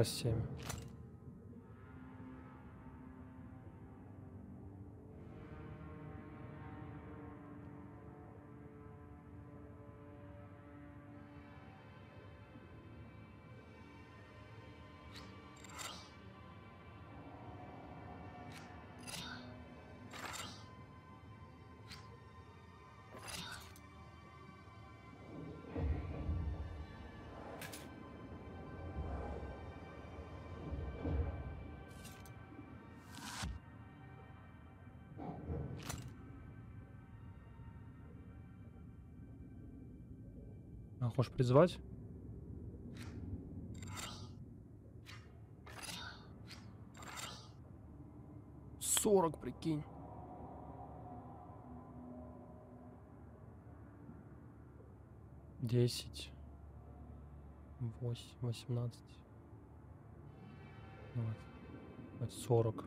7. монах можешь призвать. Сорок, прикинь. Десять. Восемь, восемнадцать. Сорок.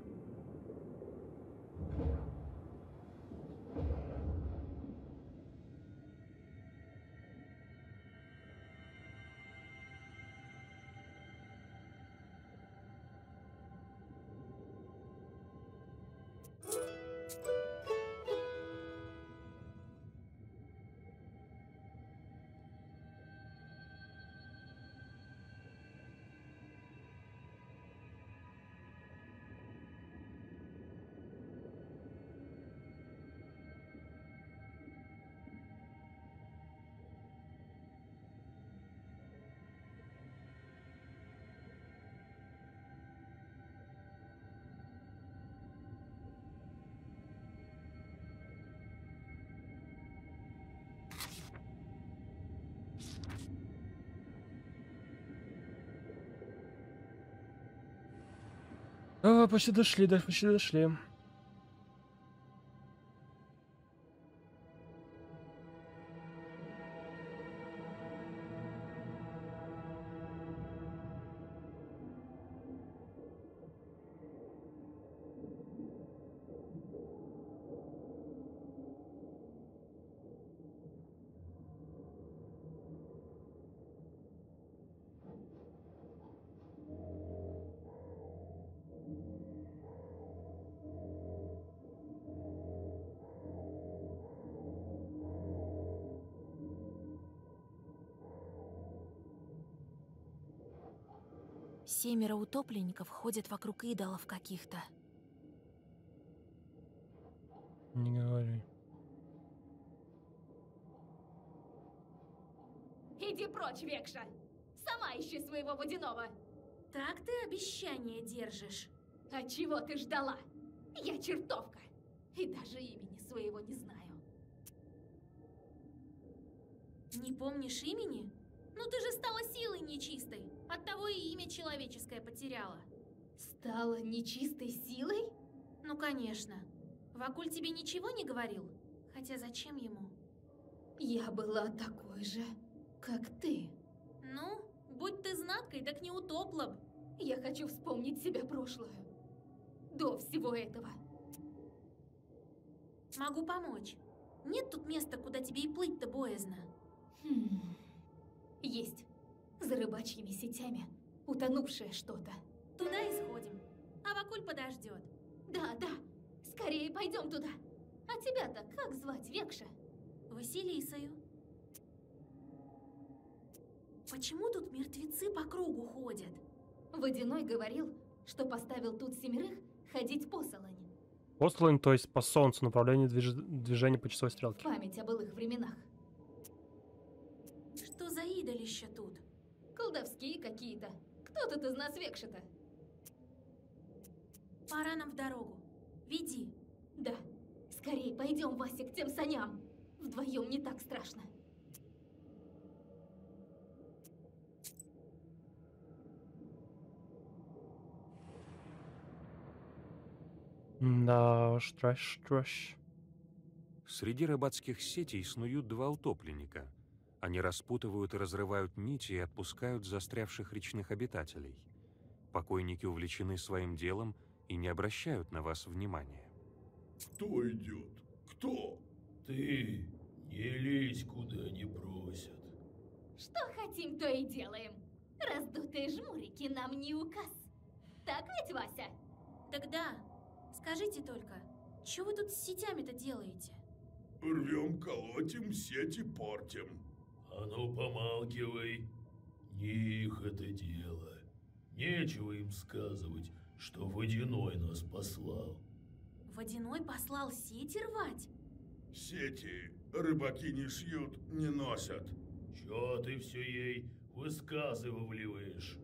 Почти дошли, да, почти дошли. Семеро утопленников ходят вокруг идолов каких-то. Не говори. Иди прочь, Векша! Сама ищи своего водяного! Так ты обещание держишь. А чего ты ждала? Я чертовка! И даже имени своего не знаю. Не помнишь имени? Ну ты же стала силой нечистой. Оттого и имя человеческое потеряла. Стала нечистой силой? Ну, конечно. Вакуль тебе ничего не говорил? Хотя зачем ему? Я была такой же, как ты. Ну, будь ты знаткой, так не утопла б. Я хочу вспомнить себя прошлое. До всего этого. Могу помочь. Нет тут места, куда тебе и плыть-то боязно. Хм. Есть. За рыбачьими сетями. Утонувшее что-то. Туда и сходим. А Вакуль подождет. Да, да. Скорее пойдем туда. А тебя-то как звать, Векша? Василисою. Почему тут мертвецы по кругу ходят? Водяной говорил, что поставил тут семерых ходить по Солоне. Послань, то есть по солнцу, направление движ- движения по часовой стрелке. Память о былых временах. Что за идолища тут? Колдовские какие-то. Кто тут из нас векши-то? Пора нам в дорогу. Веди. Да. Скорей пойдем, Вася, к тем саням. Вдвоем не так страшно. Да уж, трэш, трэш. Среди рыбацких сетей снуют два утопленника. Они распутывают и разрывают нити и отпускают застрявших речных обитателей. Покойники увлечены своим делом и не обращают на вас внимания. Кто идет? Кто? Ты не лезь, куда не просят. Что хотим, то и делаем. Раздутые жмурики нам не указ. Так ведь, Вася? Тогда, скажите только, что вы тут с сетями-то делаете? Рвем, колотим, сети портим. А ну помалкивай. Не их это дело. Нечего им сказывать, что водяной нас послал. Водяной послал сети рвать? Сети рыбаки не шьют, не носят. Чё ты все ей высказывавливаешь?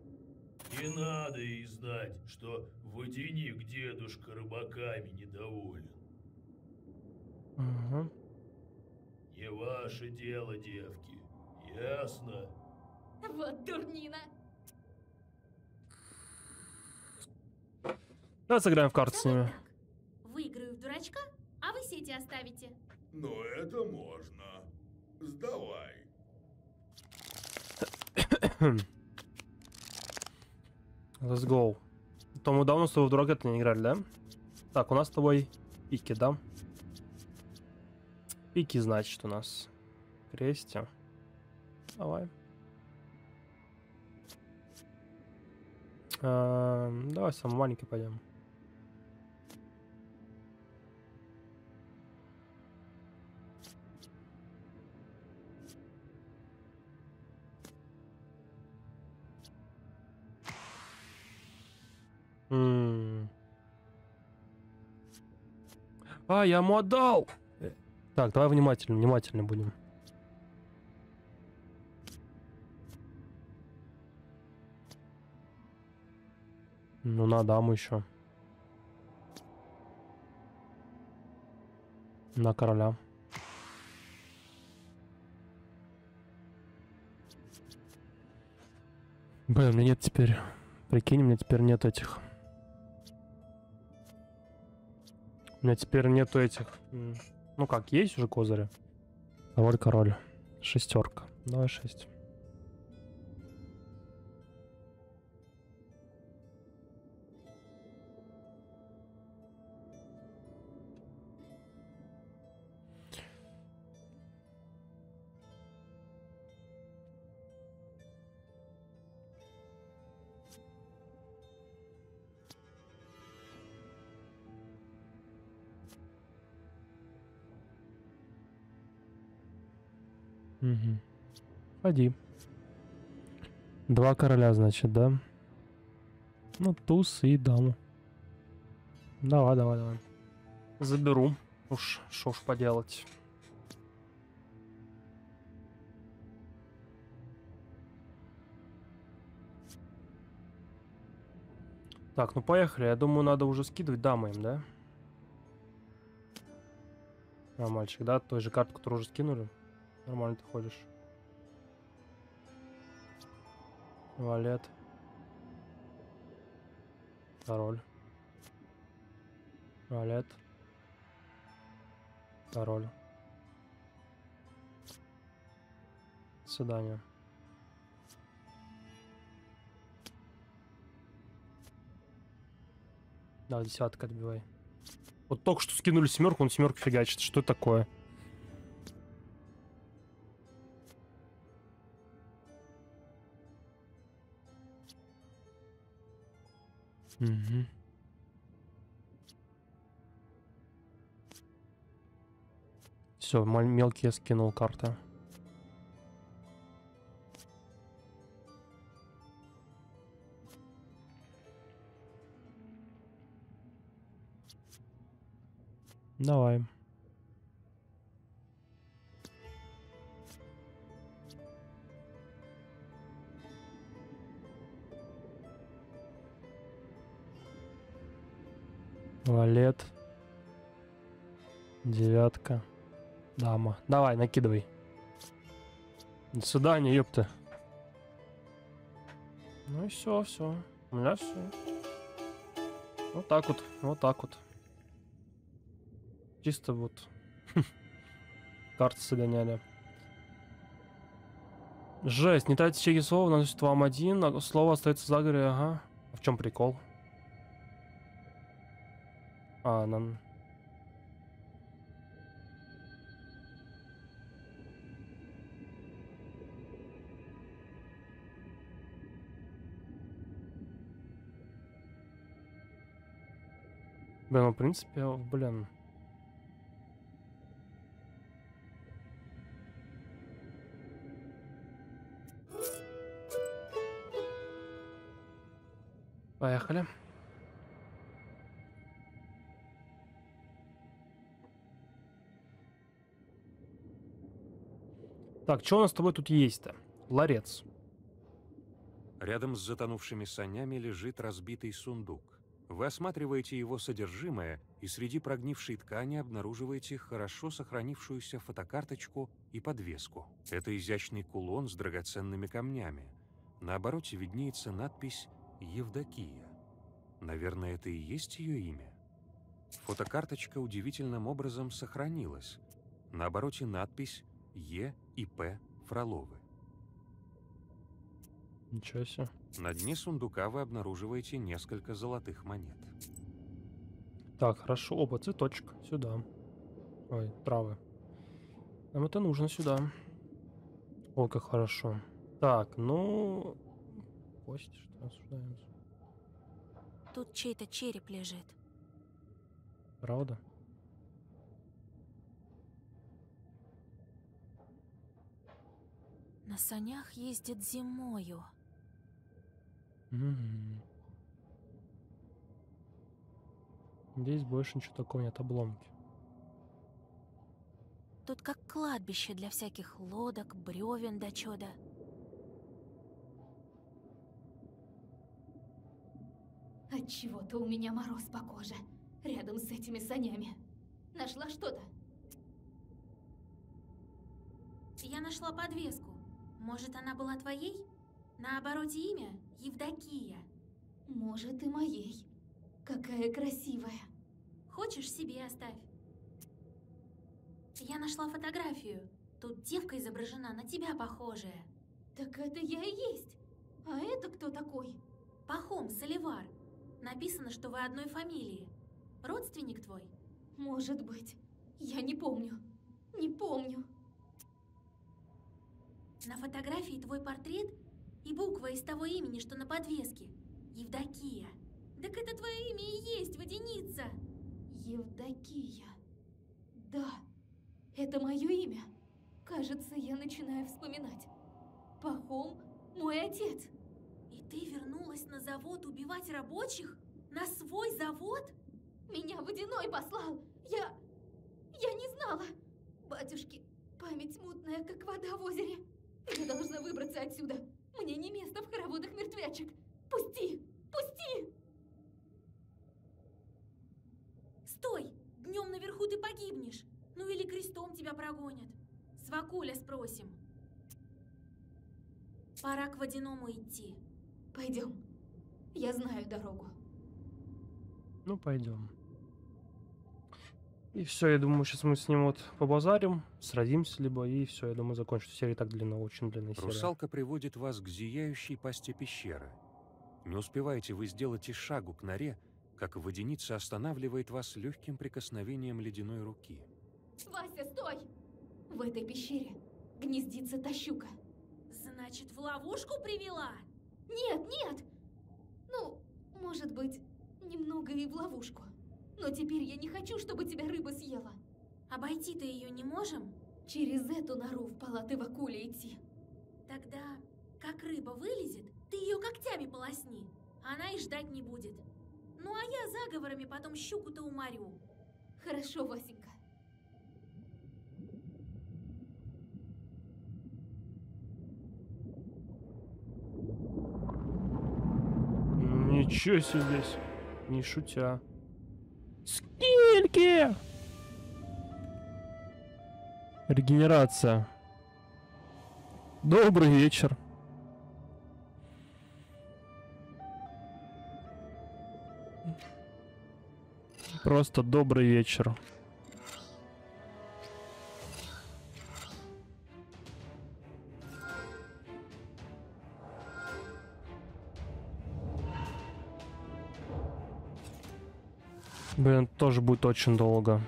Не надо ей знать, что водяник дедушка рыбаками недоволен. Ага. Не ваше дело, девки. Ясно? Вот дурнина. Давай сыграем в карты с ними. так. Выиграю в дурачка, а вы сети оставите. Но это можно. Сдавай. Let's go. То мы давно с тобой в дурак это не играли, да? Так, у нас с тобой пики, да? Пики, значит, у нас. Крести. Давай. Эм, давай самый маленький пойдем. М. А, я ему отдал! Э, Так, давай внимательно, внимательно будем. Ну, на даму еще. На короля. Блин, у меня нет теперь. Прикинь, у меня теперь нет этих. У меня теперь нету этих. Ну как, есть уже козыри? Король, король. Шестерка. Давай шесть. Ходи. Два короля, значит, да? Ну, туз и даму. Давай, давай, давай. Заберу. Уж, что ж поделать. Так, ну поехали. Я думаю, надо уже скидывать дамы им, да? А, мальчик, да? Той же карту, которую уже скинули. Нормально ты ходишь. Валет. Король. Валет. Король. Свидание. Да, десятка отбивай. Вот только что скинули семерку, он семерку фигачит. Что это такое? Угу. Все, мелкие скинул карты. Давай. Валет. Девятка. Дама. Давай, накидывай. До свидания, ёпта. Ну и все, все. У меня все. Вот так вот, вот так вот. Чисто вот карты согоняли. Жесть, не тратите чеки слова, наносит вам один, а слово остается за горой, ага. А в чем прикол? А, нам... Блин, ну, в принципе, блин. Поехали. Так, что у нас с тобой тут есть-то? Ларец. Рядом с затонувшими санями лежит разбитый сундук. Вы осматриваете его содержимое и среди прогнившей ткани обнаруживаете хорошо сохранившуюся фотокарточку и подвеску. Это изящный кулон с драгоценными камнями. На обороте виднеется надпись «Евдокия». Наверное, это и есть ее имя? Фотокарточка удивительным образом сохранилась. На обороте надпись «Е и П Фроловы». Ничего себе. На дне сундука вы обнаруживаете несколько золотых монет. Так, хорошо. Оба, цветочек. Сюда. Ой, травы. Нам это нужно сюда. О, как хорошо. Так, ну... Кость, что осуждается. Тут чей-то череп лежит. Правда? На санях ездит зимою. Здесь больше ничего такого нет, обломки. Тут как кладбище для всяких лодок, бревен да чёда. Отчего-то у меня мороз по коже. Рядом с этими санями. Нашла что-то? Я нашла подвеску. Может, она была твоей? На обороте имя Евдокия. Может, и моей. Какая красивая. Хочешь, себе оставь. Я нашла фотографию. Тут девка изображена на тебя похожая. Так это я и есть. А это кто такой? Пахом, Соливар. Написано, что вы одной фамилии. Родственник твой? Может быть. Я не помню. Не помню. На фотографии твой портрет и буква из того имени, что на подвеске. Евдокия. Так это твое имя и есть, водяница. Евдокия. Да, это мое имя. Кажется, я начинаю вспоминать. Пахом – мой отец. И ты вернулась на завод убивать рабочих? На свой завод? Меня водяной послал. Я... я не знала. Батюшки, память мутная, как вода в озере. Я должна выбраться отсюда. Мне не место в хороводах мертвячек. Пусти! Пусти! Стой! Днем наверху ты погибнешь. Ну или крестом тебя прогонят. Свакуля спросим. Пора к водяному идти. Пойдем. Я знаю дорогу. Ну, пойдем. И все, я думаю, сейчас мы с ним вот побазарим, сразимся либо, и все, я думаю, закончу. Серия так длинная, очень длинная серия. Русалка приводит вас к зияющей пасти пещеры. Не успеваете вы сделать и шагу к норе, как водяница останавливает вас легким прикосновением ледяной руки. Вася, стой! В этой пещере гнездится тащука. Значит, в ловушку привела? Нет, нет! Ну, может быть, немного и в ловушку. Но теперь я не хочу, чтобы тебя рыба съела. Обойти-то ее не можем? Через эту нору в палаты Вакуля идти. Тогда, как рыба вылезет, ты ее когтями полосни. Она и ждать не будет. Ну а я заговорами потом щуку-то уморю. Хорошо, Васенька. Ничего себе здесь. Не шутя. Скильки! Регенерация. Добрый вечер. Просто добрый вечер. Блин, тоже будет очень долго.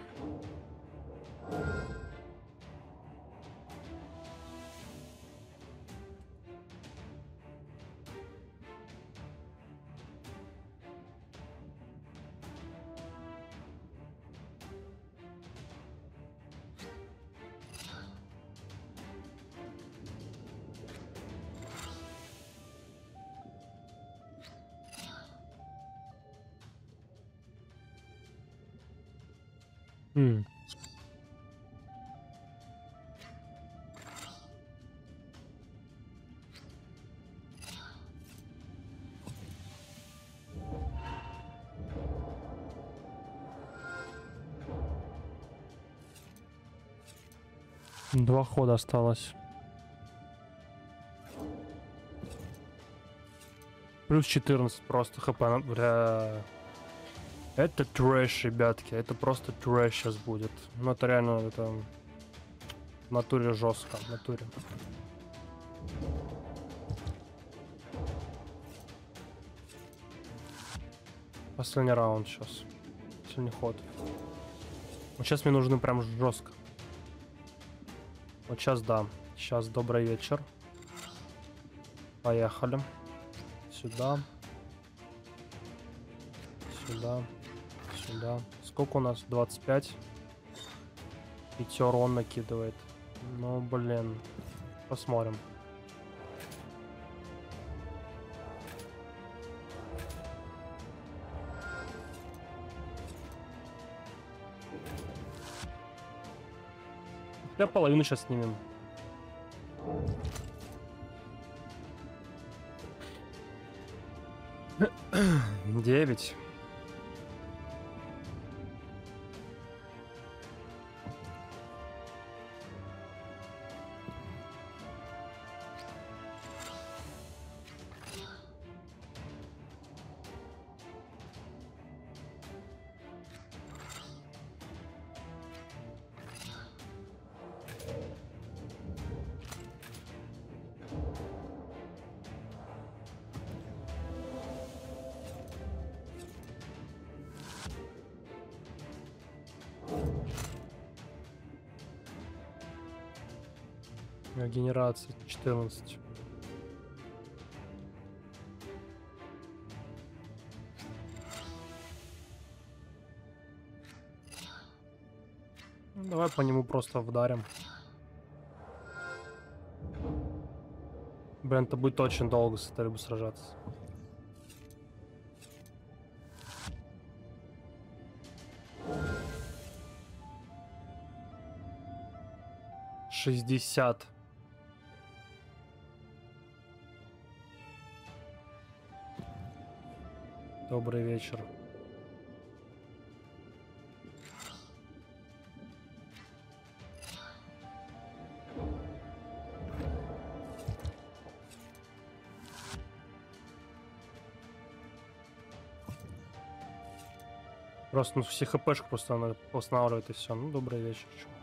Два хода осталось. Плюс 14 просто хп. Бля. Это трэш, ребятки. Это просто трэш сейчас будет. Ну это реально это в натуре жестко. В натуре. Последний раунд сейчас. Последний ход. Вот сейчас мне нужны прям жестко. Вот сейчас да. Сейчас добрый вечер. Поехали. Сюда. Сюда. Сюда. Сколько у нас? 25. Пятер он накидывает. Ну, блин. Посмотрим. Я половину сейчас снимем. Девять. У меня Генерация 14. Ну, давай по нему просто вдарим. Блин, это будет очень долго с этой рыбой сражаться. Шестьдесят. Добрый вечер. Просто ну, все хпшек просто она восстанавливает и все. Ну, добрый вечер. чё.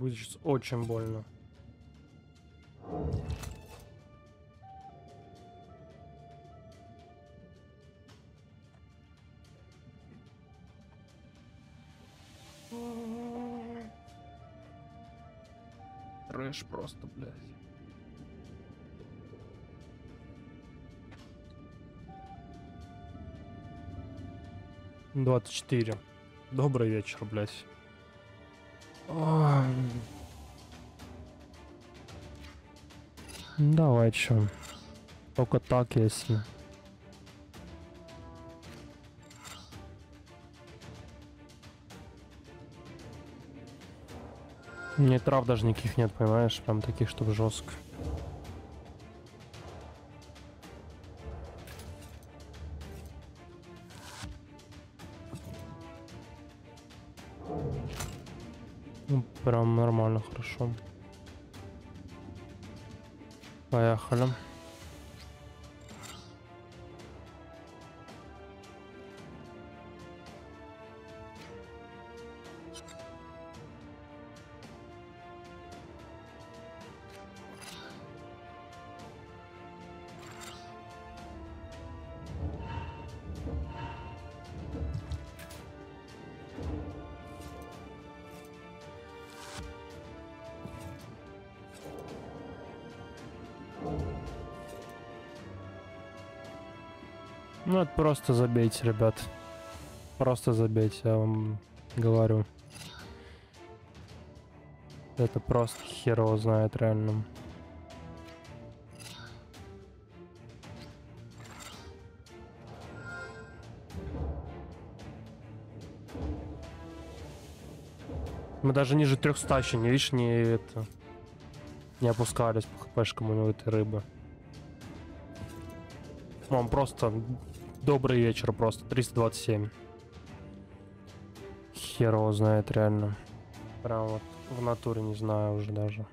Будет сейчас очень больно. Трэш просто, блядь. Двадцать четыре. Добрый вечер, блядь. Давай, чё. Только так, если. Мне трав даже никаких нет, понимаешь? Прям таких, чтобы жестко. Хорошо. Поехали. Просто забейте, ребят. Просто забейте, я вам говорю. Это просто хер знает реально. Мы даже ниже 300 еще не видишь, не это... Не опускались по хпшкам у него этой рыбы. Он просто добрый вечер, просто 327. Хер его знает реально. Прям вот в натуре не знаю уже даже.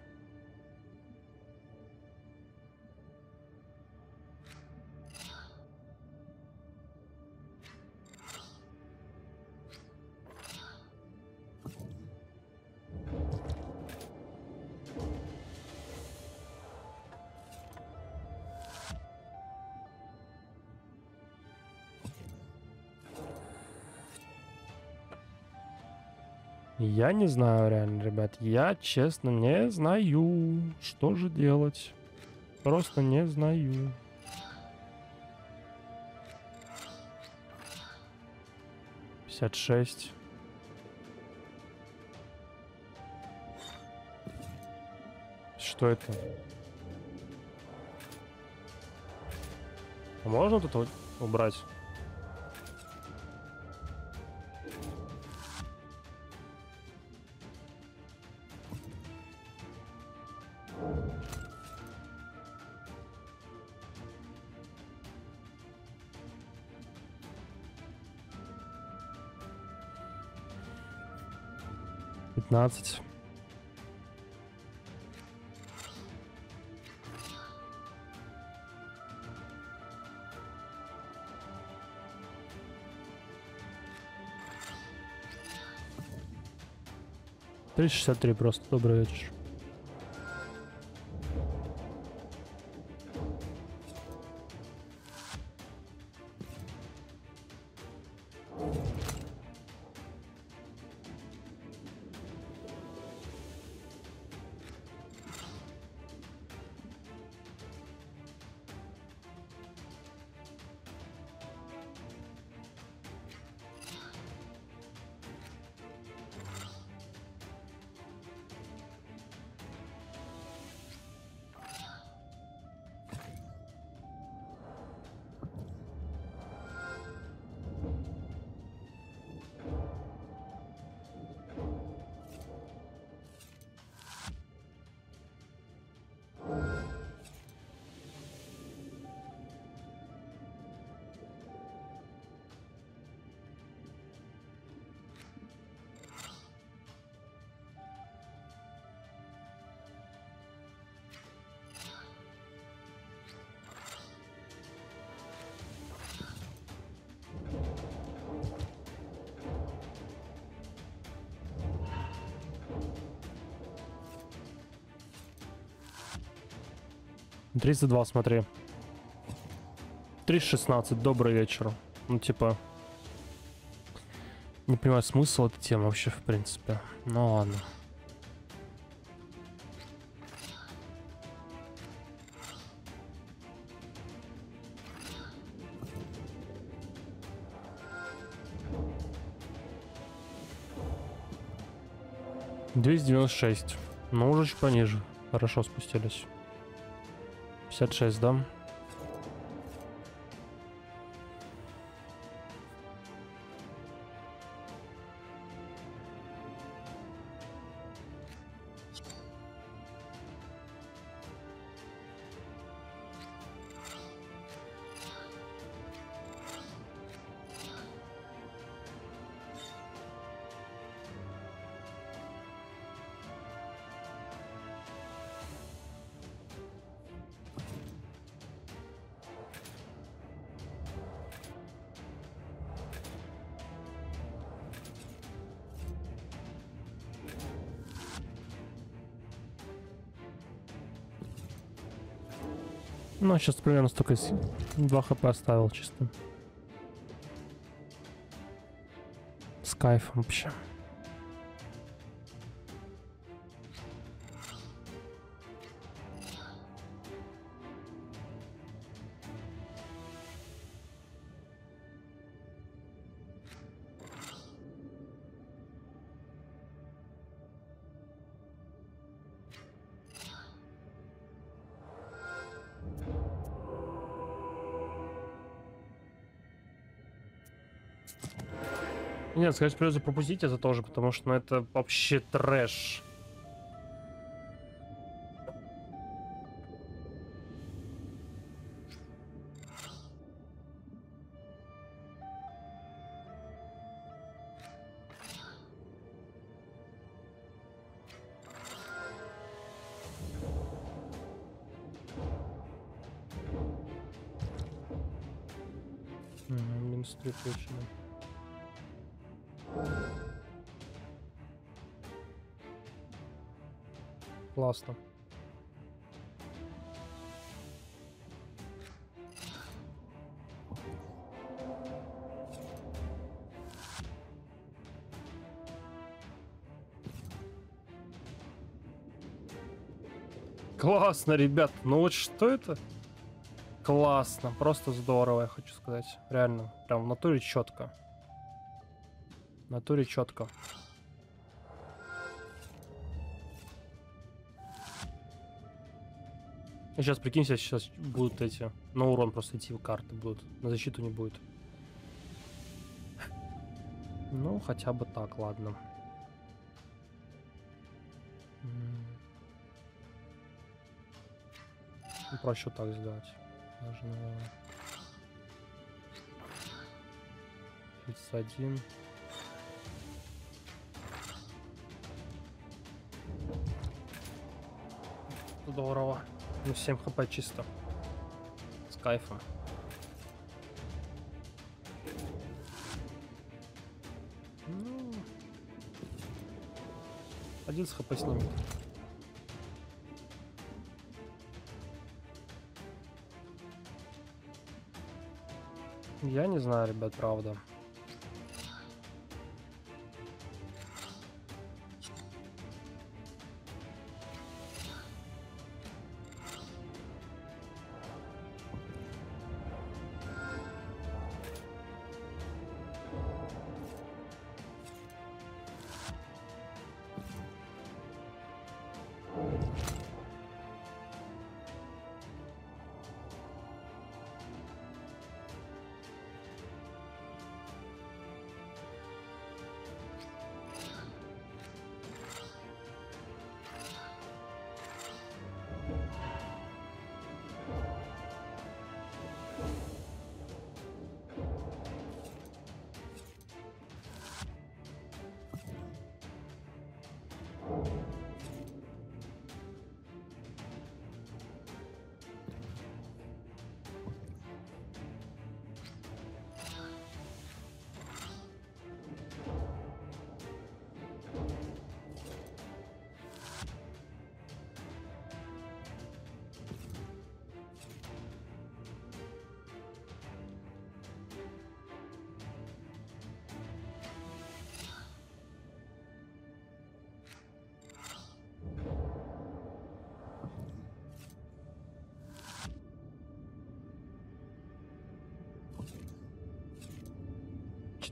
Я не знаю реально, ребят. Я честно не знаю, что же делать. Просто не знаю. Пятьдесят шесть. Что это? А можно тут убрать? Пятнадцать. Три шестьдесят три просто. Добрый вечер. 32, смотри. 3.16, добрый вечер. Ну, типа... Не понимаю смысл этой темы вообще, в принципе. Ну ладно. Двести девяносто шесть. Ну, уже чуть пониже. Хорошо спустились. 56, да? Сейчас примерно столько 2 хп оставил чисто. С кайфом вообще. Сказать, придется пропустить это тоже, потому что ну, это вообще трэш. Минус 3 точно. Классно. Классно, ребят. Ну вот что это? Классно, просто здорово, я хочу сказать. Реально, прям в натуре четко. В натуре четко. Сейчас прикинься, сейчас будут эти на урон просто идти карты будут, на защиту не будет. Ну, хотя бы так, ладно. Ну, Проще так сделать. Даже, наверное. 31. Здорово. Ну, 7 хп чисто. С кайфом. Ну... 11 хп снимет. Я не знаю, ребят, правда.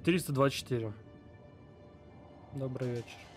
424. Добрый вечер.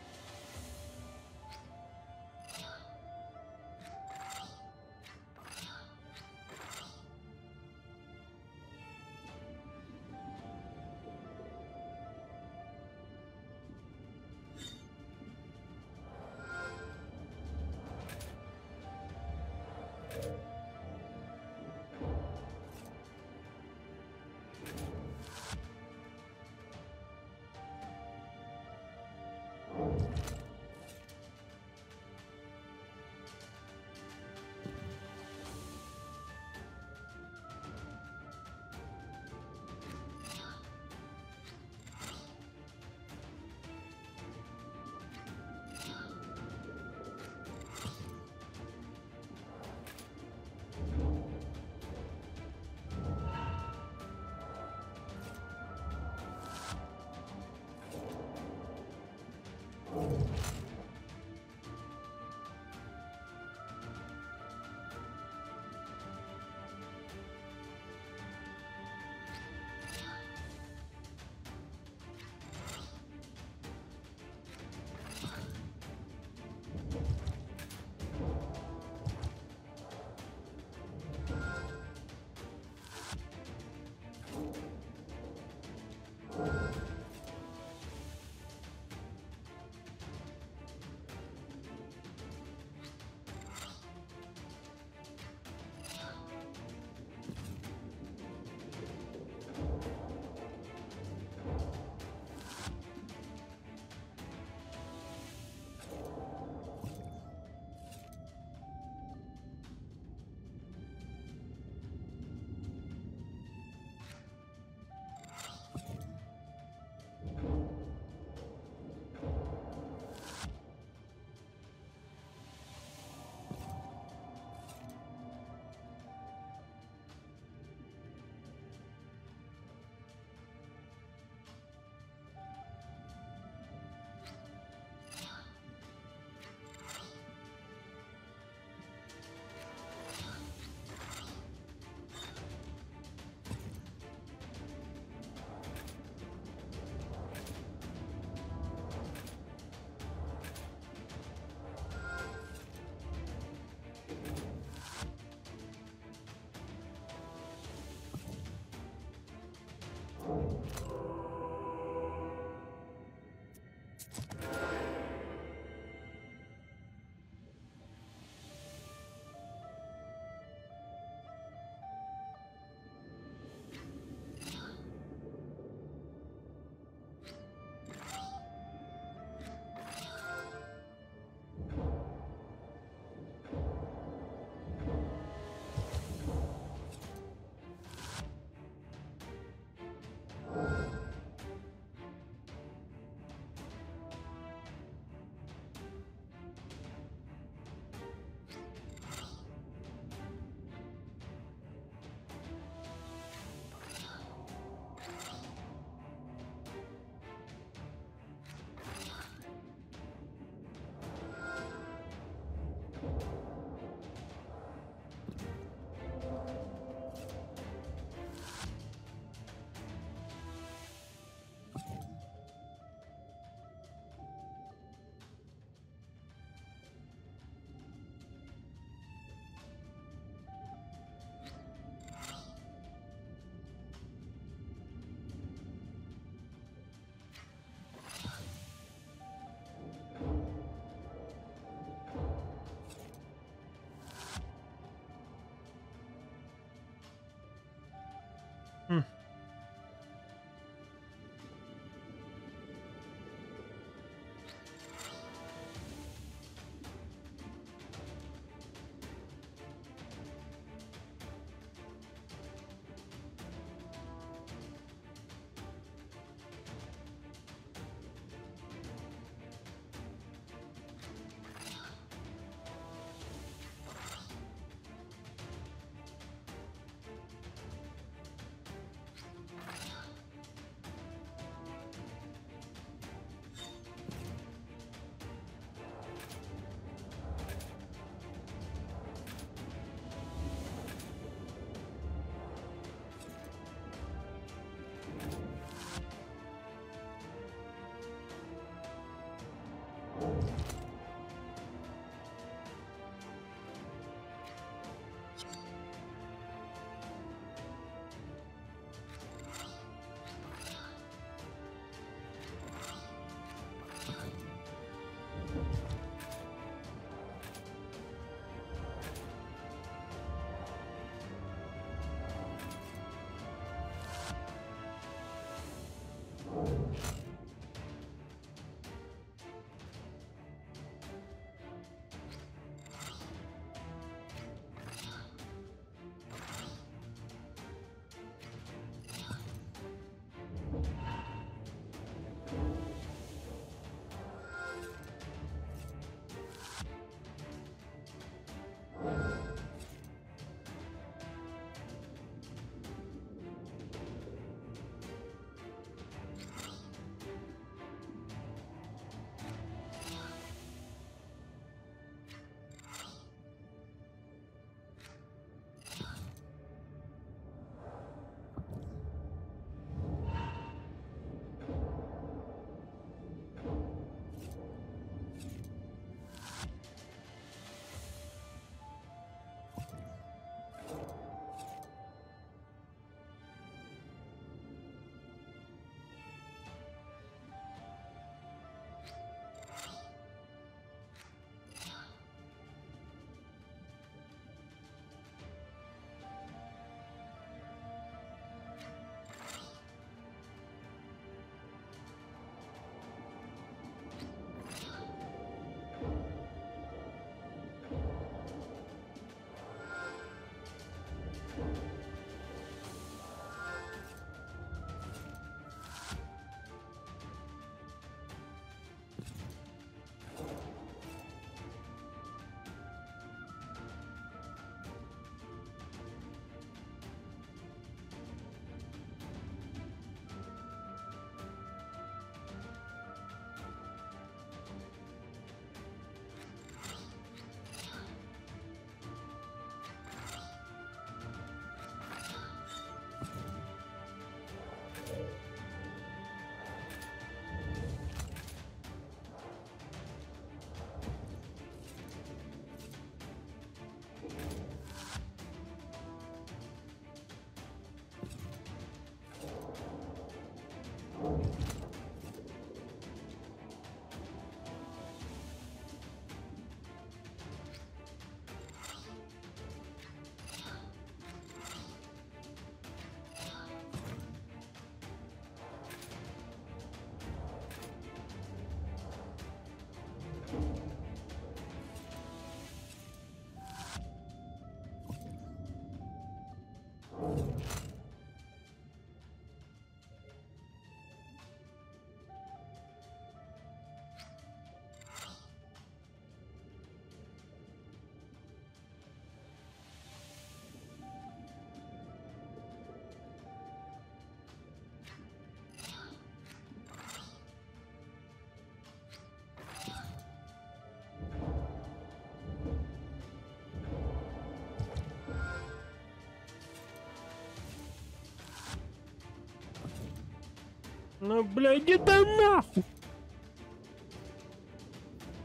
Ну, бля, иди ты нахуй!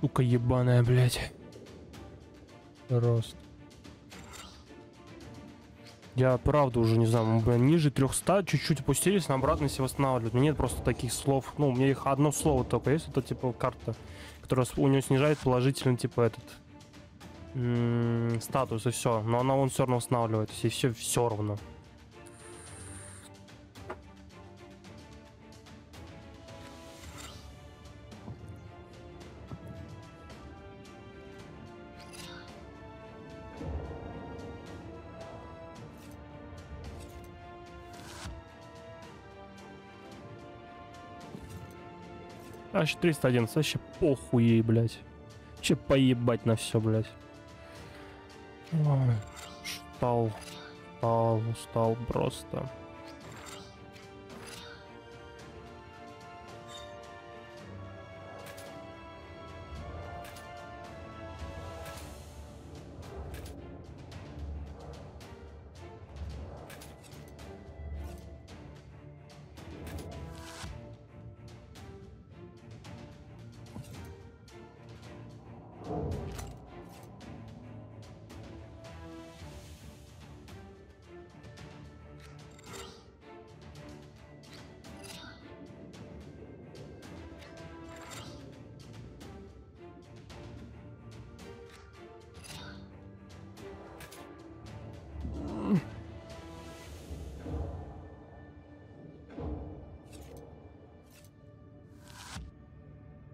Сука ебаная, блядь. Рост. Я правда уже не знаю, мы, бля, ниже 300 чуть-чуть опустились, на обратно все восстанавливают. У меня нет просто таких слов. Ну, у меня их одно слово только есть, это типа карта, которая у нее снижает положительно, типа этот статус и все. Но она он все равно восстанавливает. И все, все равно. Аж 311, вообще похуй ей, блядь. Вообще поебать на все, блядь. Ой, Устал, устал, устал просто.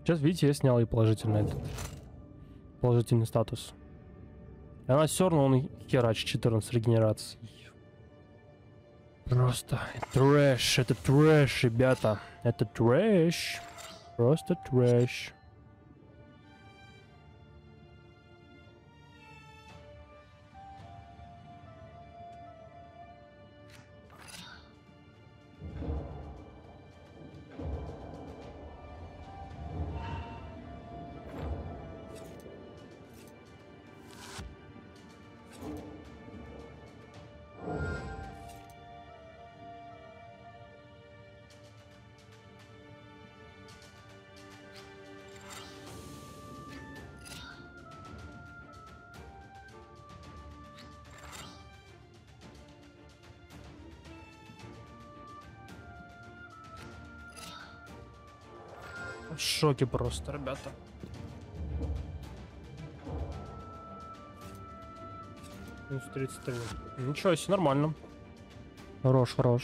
Сейчас, видите, я снял ей положительный этот положительный статус. И она все равно он херач 14 регенерации. Просто трэш, это трэш, ребята. Это трэш. Просто трэш. Шоке просто, ребята. Минус 33. Ничего себе, нормально. Хорош, хорош.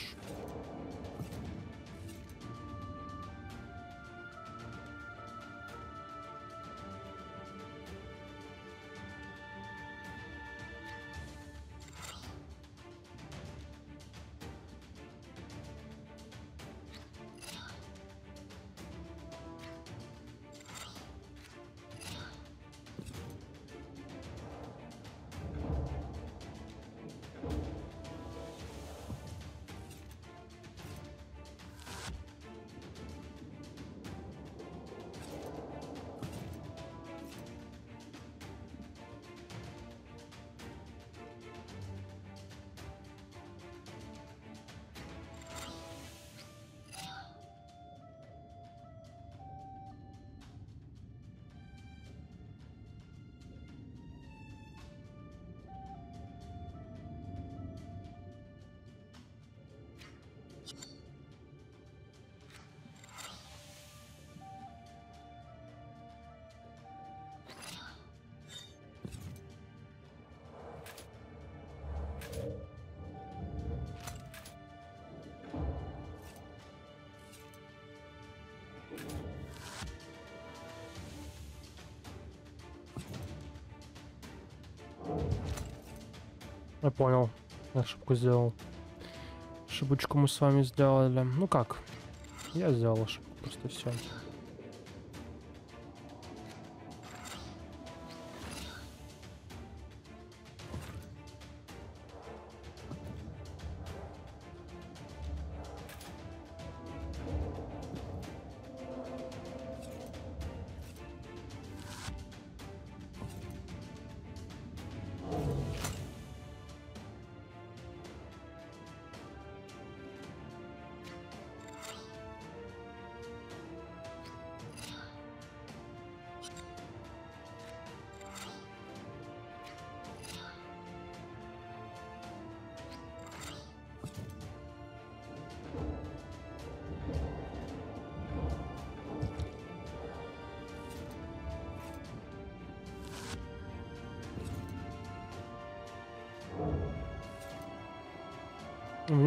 Понял. Ошибку сделал. Ошибочку мы с вами сделали. Ну как? Я сделал ошибку, просто все.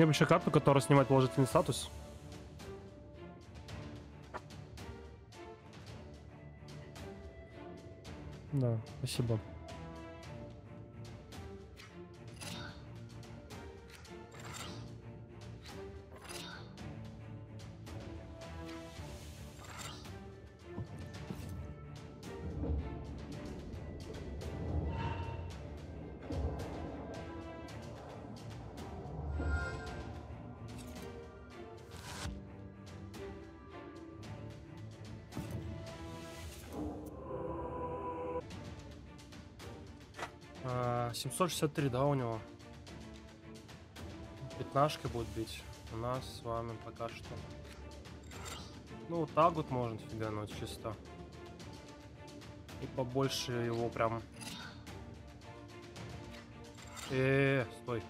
Меня еще карту, которая снимает положительный статус. Да, спасибо. 763, да, у него? Пятнашкой будет бить. У нас с вами пока что. Ну, вот так вот можно фигануть чисто. И побольше его прям... Э, -э, -э стой.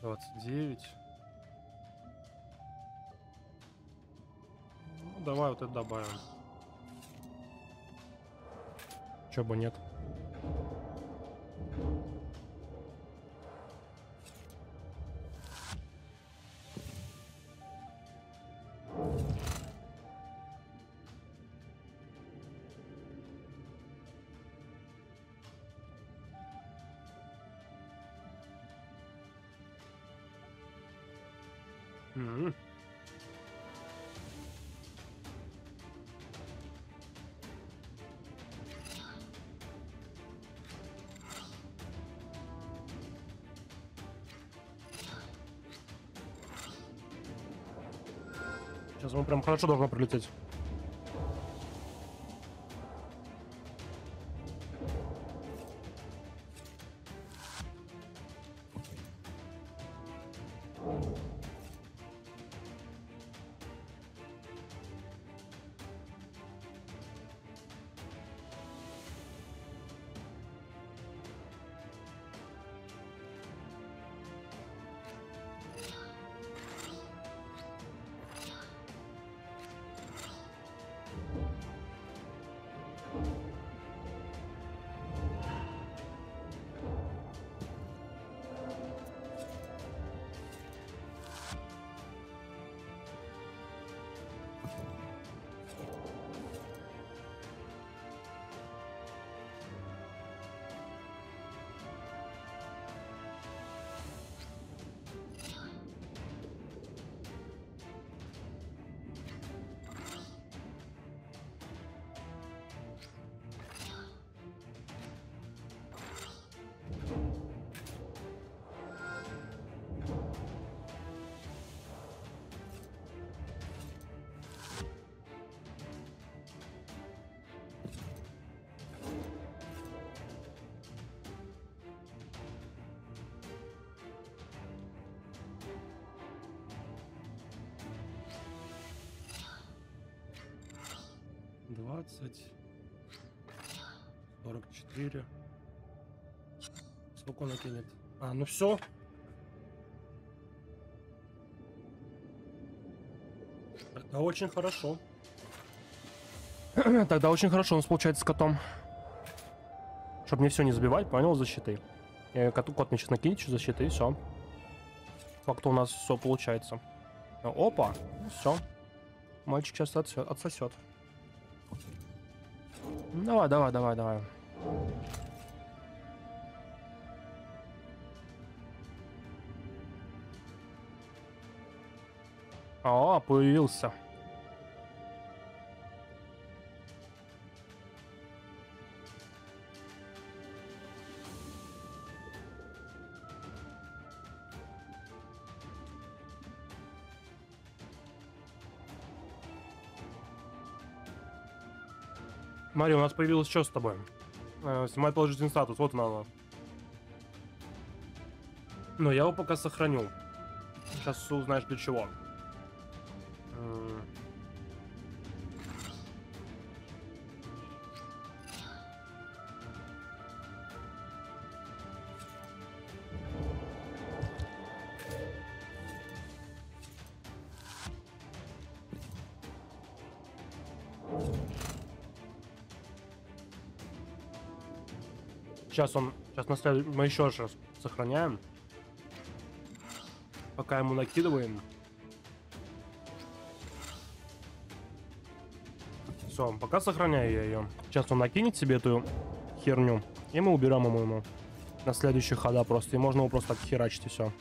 Двадцать девять. Ну, давай вот это добавим. Чё бы нет. Прям хорошо должно прилететь. Ну все. Тогда очень хорошо. Тогда очень хорошо у нас получается с котом. Чтобы мне все не забивать, понял, защитой. Я коту кот мне сейчас накинет защиты и все. Как-то у нас все получается. Опа, все. Мальчик сейчас отсосет. Давай, давай, давай, давай. Появился. Смотри, у нас появилось что с тобой? Э, положительный статус, вот оно. Но я его пока сохраню. Сейчас узнаешь для чего. Сейчас он Сейчас на след- мы еще раз сохраняем. Пока ему накидываем. Все, пока сохраняю я ее. Сейчас он накинет себе эту херню. И мы уберем ему, ему на следующий хода просто. И можно его просто так херачить и все.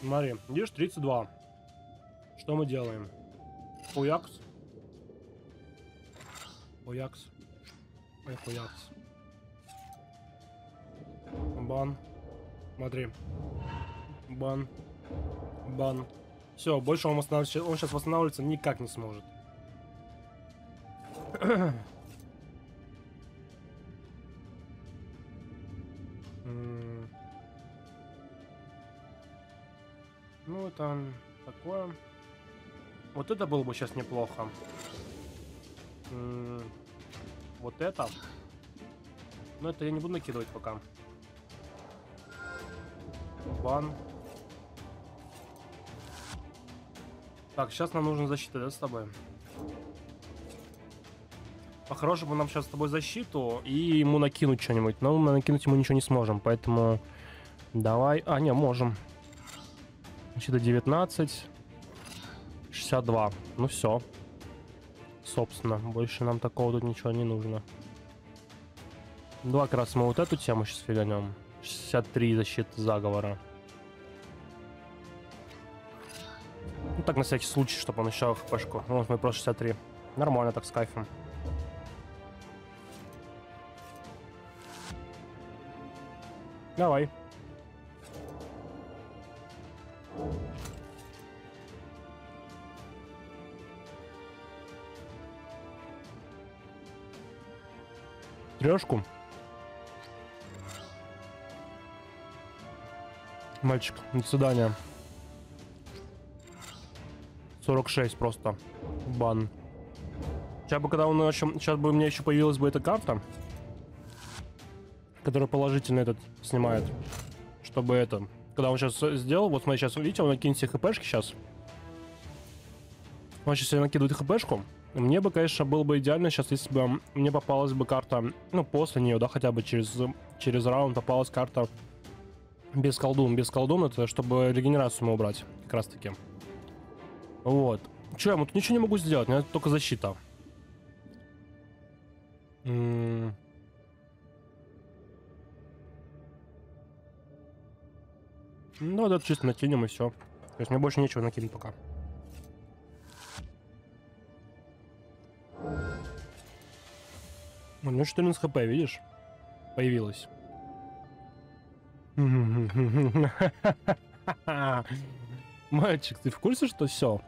Смотри, видишь, 32. Что мы делаем? Хуякс. Хуякс. Ой, хуякс. Бан. Смотри. Бан. Бан. Все, больше он, восстанавливается, он сейчас восстанавливаться никак не сможет. Ну, это такое. Вот это было бы сейчас неплохо. М, Вот это. Но это я не буду накидывать пока. Бан. Так, сейчас нам нужна защита, да, с тобой? По-хорошему нам сейчас с тобой защиту и ему накинуть что-нибудь. Но мы накинуть ему ничего не сможем, поэтому... Давай... А, не, можем. Защита 19. 62. Ну все. Собственно, больше нам такого тут ничего не нужно. Два как раз мы вот эту тему сейчас фиганем. 63 защиты заговора. Ну так на всякий случай, чтобы он еще хпшку. Вот мы просто 63. Нормально так с кайфом. Давай. Трешку. Мальчик, до свидания. 46 просто. Бан. Сейчас бы, когда он еще... Сейчас бы у меня еще появилась бы эта карта, которая положительно этот снимает. Чтобы это... Когда он сейчас сделал, вот смотри, сейчас, видите, он накинет все хпшки сейчас. Он сейчас себе накидывает хпшку. Мне бы, конечно, было бы идеально сейчас, если бы мне попалась бы карта, ну, после нее, да, хотя бы через, через раунд попалась карта без колдун. Без колдун это чтобы регенерацию ему убрать, как раз таки. Вот. Че, я тут ничего не могу сделать, у меня только защита. М. Ну, да, чисто накинем и все. То есть мне больше нечего накинуть пока. У него 14 хп, видишь? Появилось. Мальчик, ты в курсе, что все?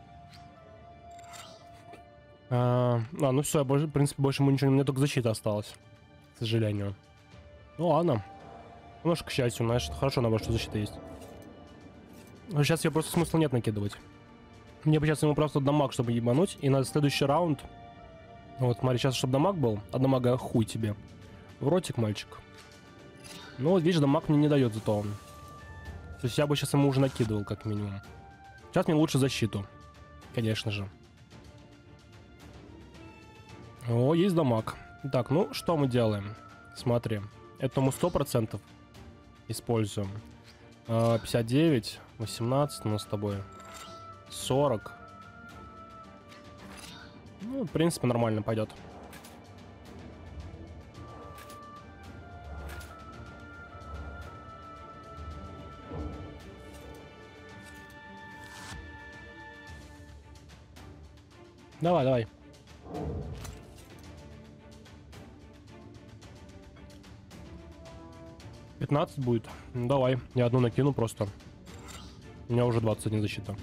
А, а, ну все, больше, в принципе, больше ему ничего не... Мне только защита осталась. К сожалению. Ну ладно. Может, к счастью, знаешь, хорошо, наоборот, что защита есть. Но сейчас я просто смысла нет накидывать. Мне бы сейчас ему просто дамаг, чтобы ебануть. И на следующий раунд... Вот, смотри, сейчас, чтобы дамаг был. А дамага хуй тебе. В ротик, мальчик. Ну вот, видишь, дамаг мне не дает зато он. То есть я бы сейчас ему уже накидывал, как минимум. Сейчас мне лучше защиту. Конечно же. О, есть дамаг. Так, ну, что мы делаем? Смотри. Этому 100% используем. А, 59, 18 у нас с тобой. 40. Ну, в принципе, нормально пойдет. Давай, давай. Пятнадцать будет. Ну, давай, я одну накину просто. У меня уже 21 защита.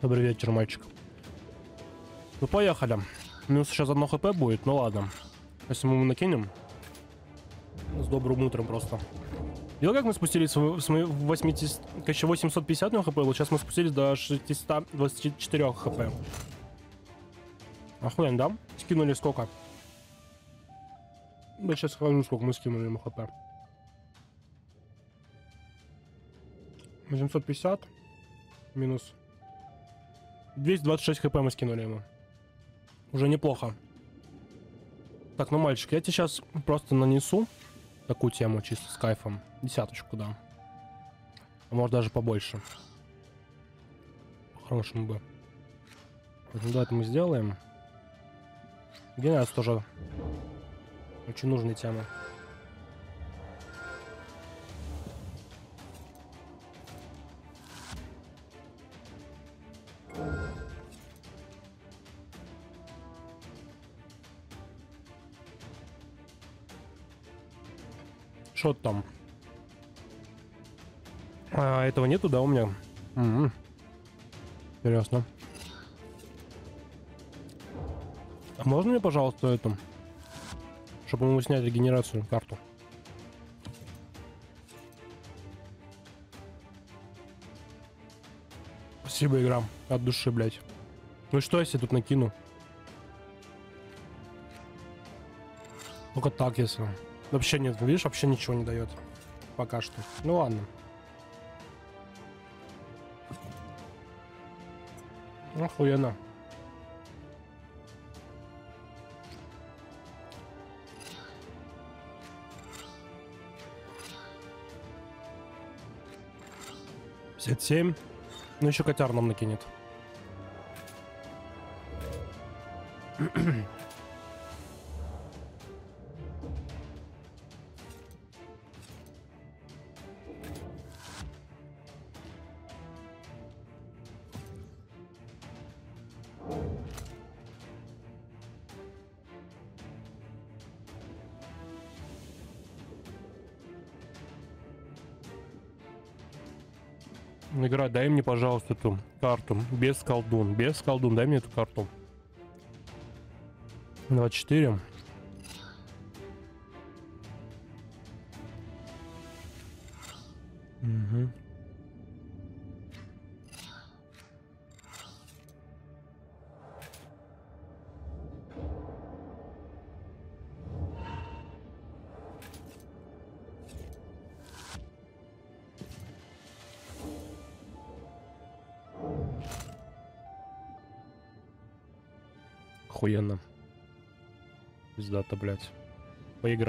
Добрый вечер, мальчик. Ну, поехали. Минус сейчас одно хп будет, ну ладно. Если мы ему накинем. С добрым утром просто. Видел, как мы спустились с с моей 80... Короче, 850 у него хп было, сейчас мы спустились до 624 хп. Охуенно, да? Скинули сколько? Да сейчас скажу, сколько мы скинули ему хп. 850 минус 226 хп мы скинули ему. Уже неплохо. Так, ну, мальчик, я тебе сейчас просто нанесу такую тему чисто с кайфом. Десяточку, да. А может даже побольше. По-хорошему бы. Ну, да, это мы сделаем. Генерас тоже очень нужная тема. Что там? А, этого нету, да, у меня? М-м. Интересно. А можно мне, пожалуйста, это? Чтобы ему снять регенерацию карту. Спасибо, игра. От души, блядь. Ну и что, если тут накину? Только так, если. Вообще нет, видишь, вообще ничего не дает. Пока что. Ну ладно. Охуенно. Пятьдесят семь. Ну еще котяр нам накинет. Эту карту. Без колдун. Без колдун. Дай мне эту карту. 24.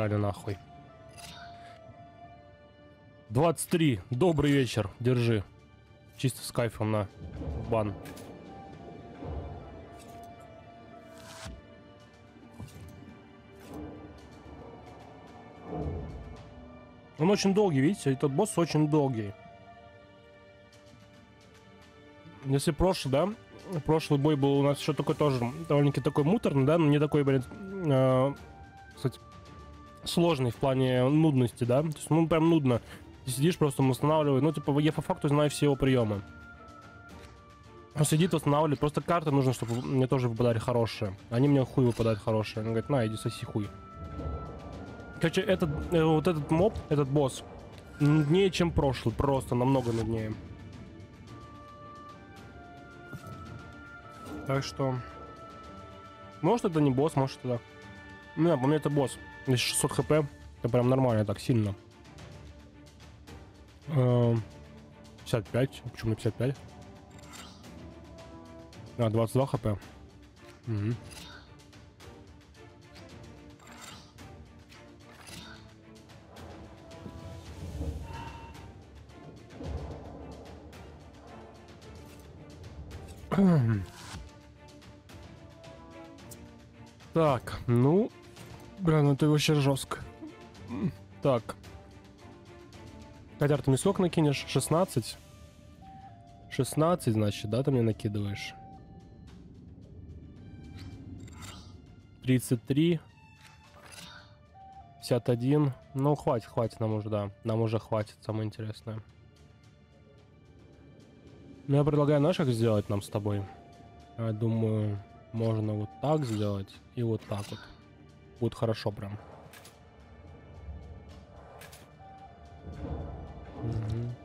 Поиграли нахуй. 23. Добрый вечер. Держи. Чисто с кайфом на бан. Он очень долгий, видите? Этот босс очень долгий. Если прошлый, да, прошлый бой был у нас еще такой тоже довольно-таки такой муторный, да, но не такой, блин, э, кстати, сложный в плане нудности, да. То есть, ну, прям нудно. Ты сидишь, просто он восстанавливает. Ну, типа, я по факту знаю все его приемы. Он сидит, восстанавливает. Просто карты нужно, чтобы мне тоже выпадали хорошие. Они мне хуй выпадают хорошие. Он говорит, на, иди соси хуй. Короче, этот, э, вот этот моб, этот босс, нуднее, чем прошлый. Просто намного нуднее. Так что... Может это не босс, может это... Не, по мне это босс. Если 600 хп, это прям нормально, так сильно. Эм, 55, почему на 55? А, 22 хп. Угу. Так, ну... Бля, ну это вообще жестко. Так. Котяр, ты мне сколько накинешь? 16? 16, значит, да, ты мне накидываешь? 33. 51. Ну, хватит, хватит нам уже, да. Нам уже хватит, самое интересное. Ну, я предлагаю наших сделать нам с тобой. Я думаю, можно вот так сделать и вот так вот. Будет хорошо прям. Мгм.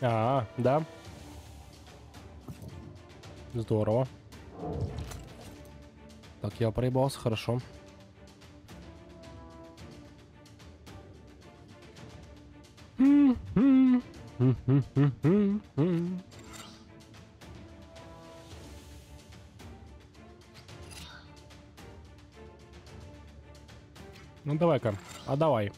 А, да. Здорово. Так, я проебался, хорошо. Ну давай-ка, а давай.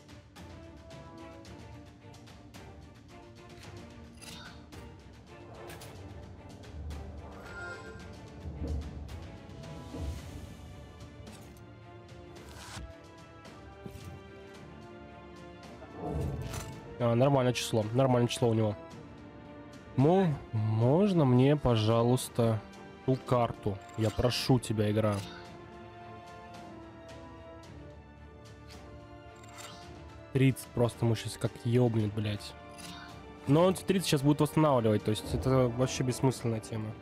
А, нормальное число, нормальное число у него. Ну, можно мне, пожалуйста, ту карту? Я прошу тебя, игра. Тридцать просто ему сейчас как ёбнет, блядь. Но он эти 30 сейчас будет восстанавливать, то есть это вообще бессмысленная тема.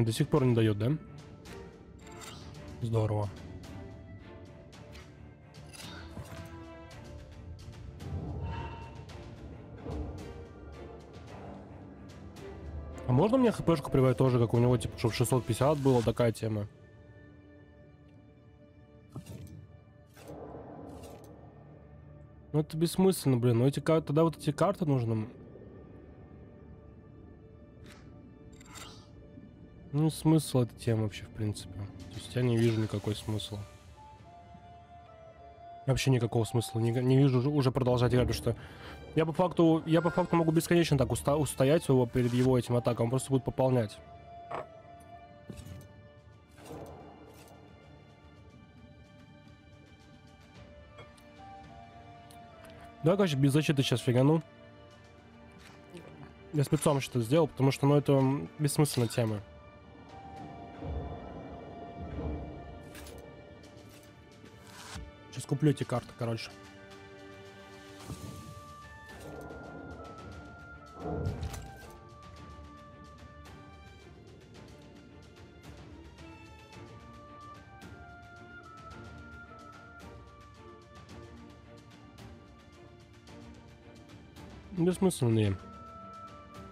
До сих пор не дает, да? Здорово. А можно мне хпшку прибавить тоже, как у него, типа, чтобы 650 было, такая тема? Ну это бессмысленно, блин. Ну эти тогда вот эти карты нужно. Ну смысл этой темы вообще, в принципе. То есть я не вижу никакой смысла. Вообще никакого смысла. Не, не вижу уже- продолжать играть, потому что я по факту, я по факту могу бесконечно так уста- устоять его перед его этим атаком. Он просто будет пополнять. Да, короче, без защиты сейчас фигану. Я спецом что-то сделал, потому что, ну, это бессмысленная тема. Куплю эти карты, короче. Бессмысленные.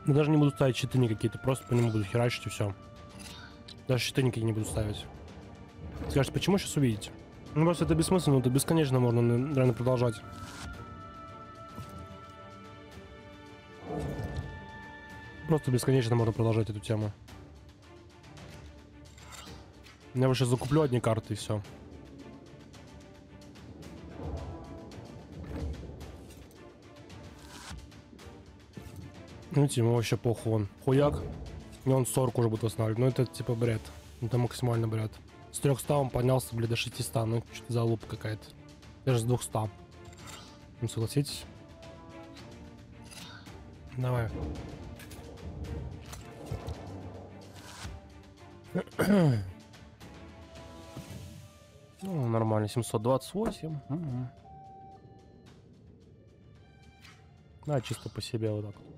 Я даже не буду ставить щиты никакие-то, просто по нему буду херачить и все. Даже щиты никакие не буду ставить. Скажете, почему сейчас увидите? Ну просто это бессмысленно, это бесконечно можно реально продолжать. Просто бесконечно можно продолжать эту тему. Я вообще закуплю одни карты и все. Ну, ему вообще похуй он. Хуяк. И он 40 уже будет восстанавливать. Ну, это типа бред. Это максимально бред. С 300 он поднялся, блин, до 600. Ну, что-то залупа какая-то. Даже с 200. Ну, согласитесь? Давай. Ну, нормально, 728. Мгм. Да, чисто по себе вот так вот.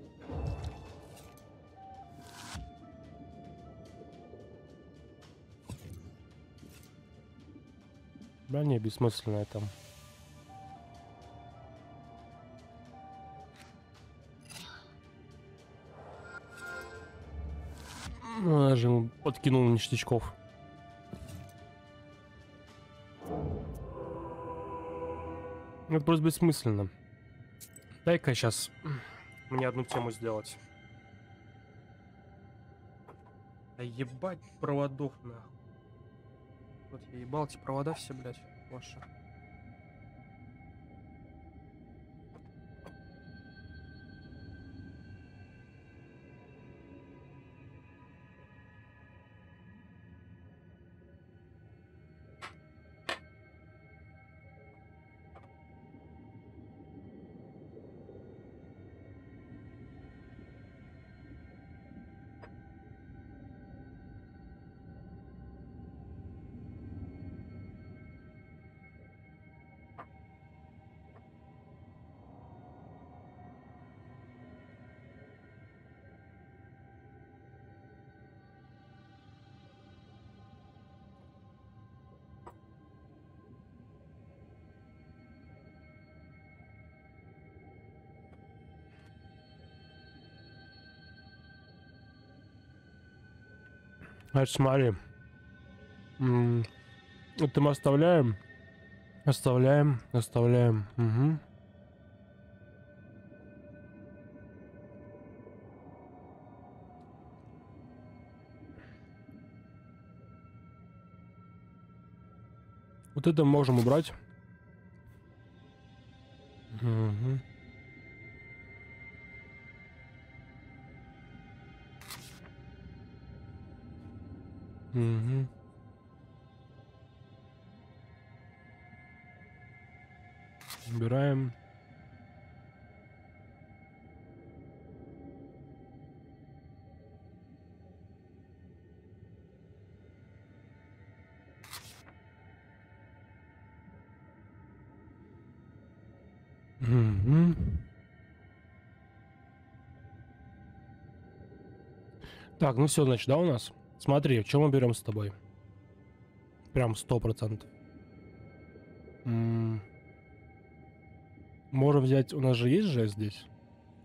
Да не, бессмысленное там. Ну, даже ему подкинул ништячков. Это просто бессмысленно. Дай-ка сейчас мне одну тему сделать. Да ебать проводов нахуй. Вот я ебал эти провода все, блядь, ваши. Значит, смотри. Это мы оставляем. Оставляем, оставляем. Угу. Вот это можем убрать. Мгм. Мгм. Убираем. Мгм. Так, ну все, значит, да, у нас? Смотри, чем мы берем с тобой? Прям сто процентов. Можем взять... У нас же есть жест здесь?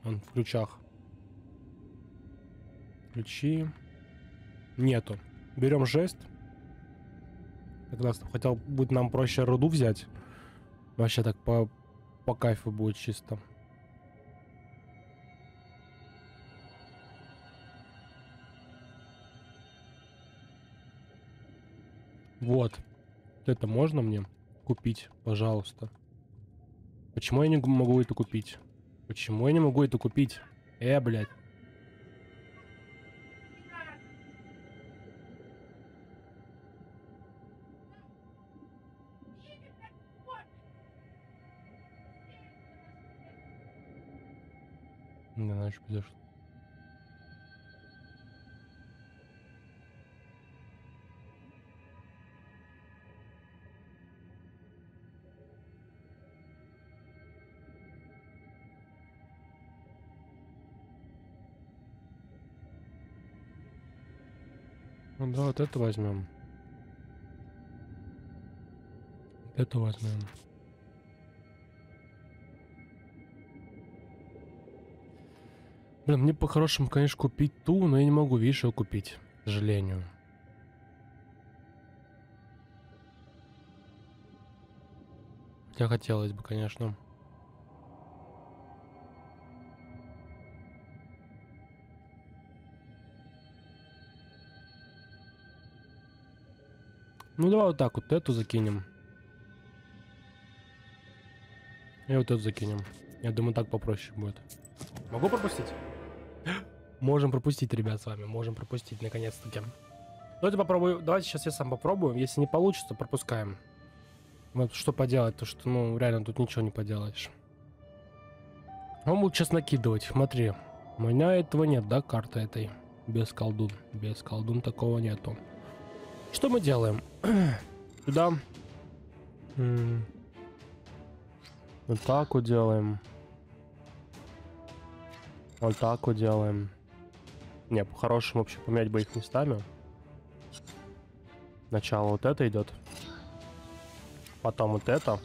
Он в ключах. Ключи. Нету. Берем жест. Тогда хотел будет нам проще руду взять. Вообще так по, по кайфу будет чисто. Вот. Это можно мне купить, пожалуйста? Почему я не могу это купить? Почему я не могу это купить? Э, блядь. Не знаю, что произошло. Да, вот это возьмем. Это возьмем. Блин, мне по-хорошему, конечно, купить ту, но я не могу, видишь, ее купить, к сожалению. Хотя хотелось бы, конечно. Ну давай вот так вот эту закинем. И вот эту закинем. Я думаю, так попроще будет. Могу пропустить? Можем пропустить, ребят, с вами. Можем пропустить, наконец-таки. Давайте попробую. Давайте сейчас я сам попробую. Если не получится, пропускаем. Вот что поделать, то что, ну, реально тут ничего не поделаешь. Он будет сейчас накидывать. Смотри. У меня этого нет, да, карты этой? Без колдун. Без колдун такого нету. Что мы делаем? Сюда. Вот так вот делаем. Вот так вот делаем. Не, по-хорошему вообще поменять бы их местами. Сначала вот это идет. Потом вот это.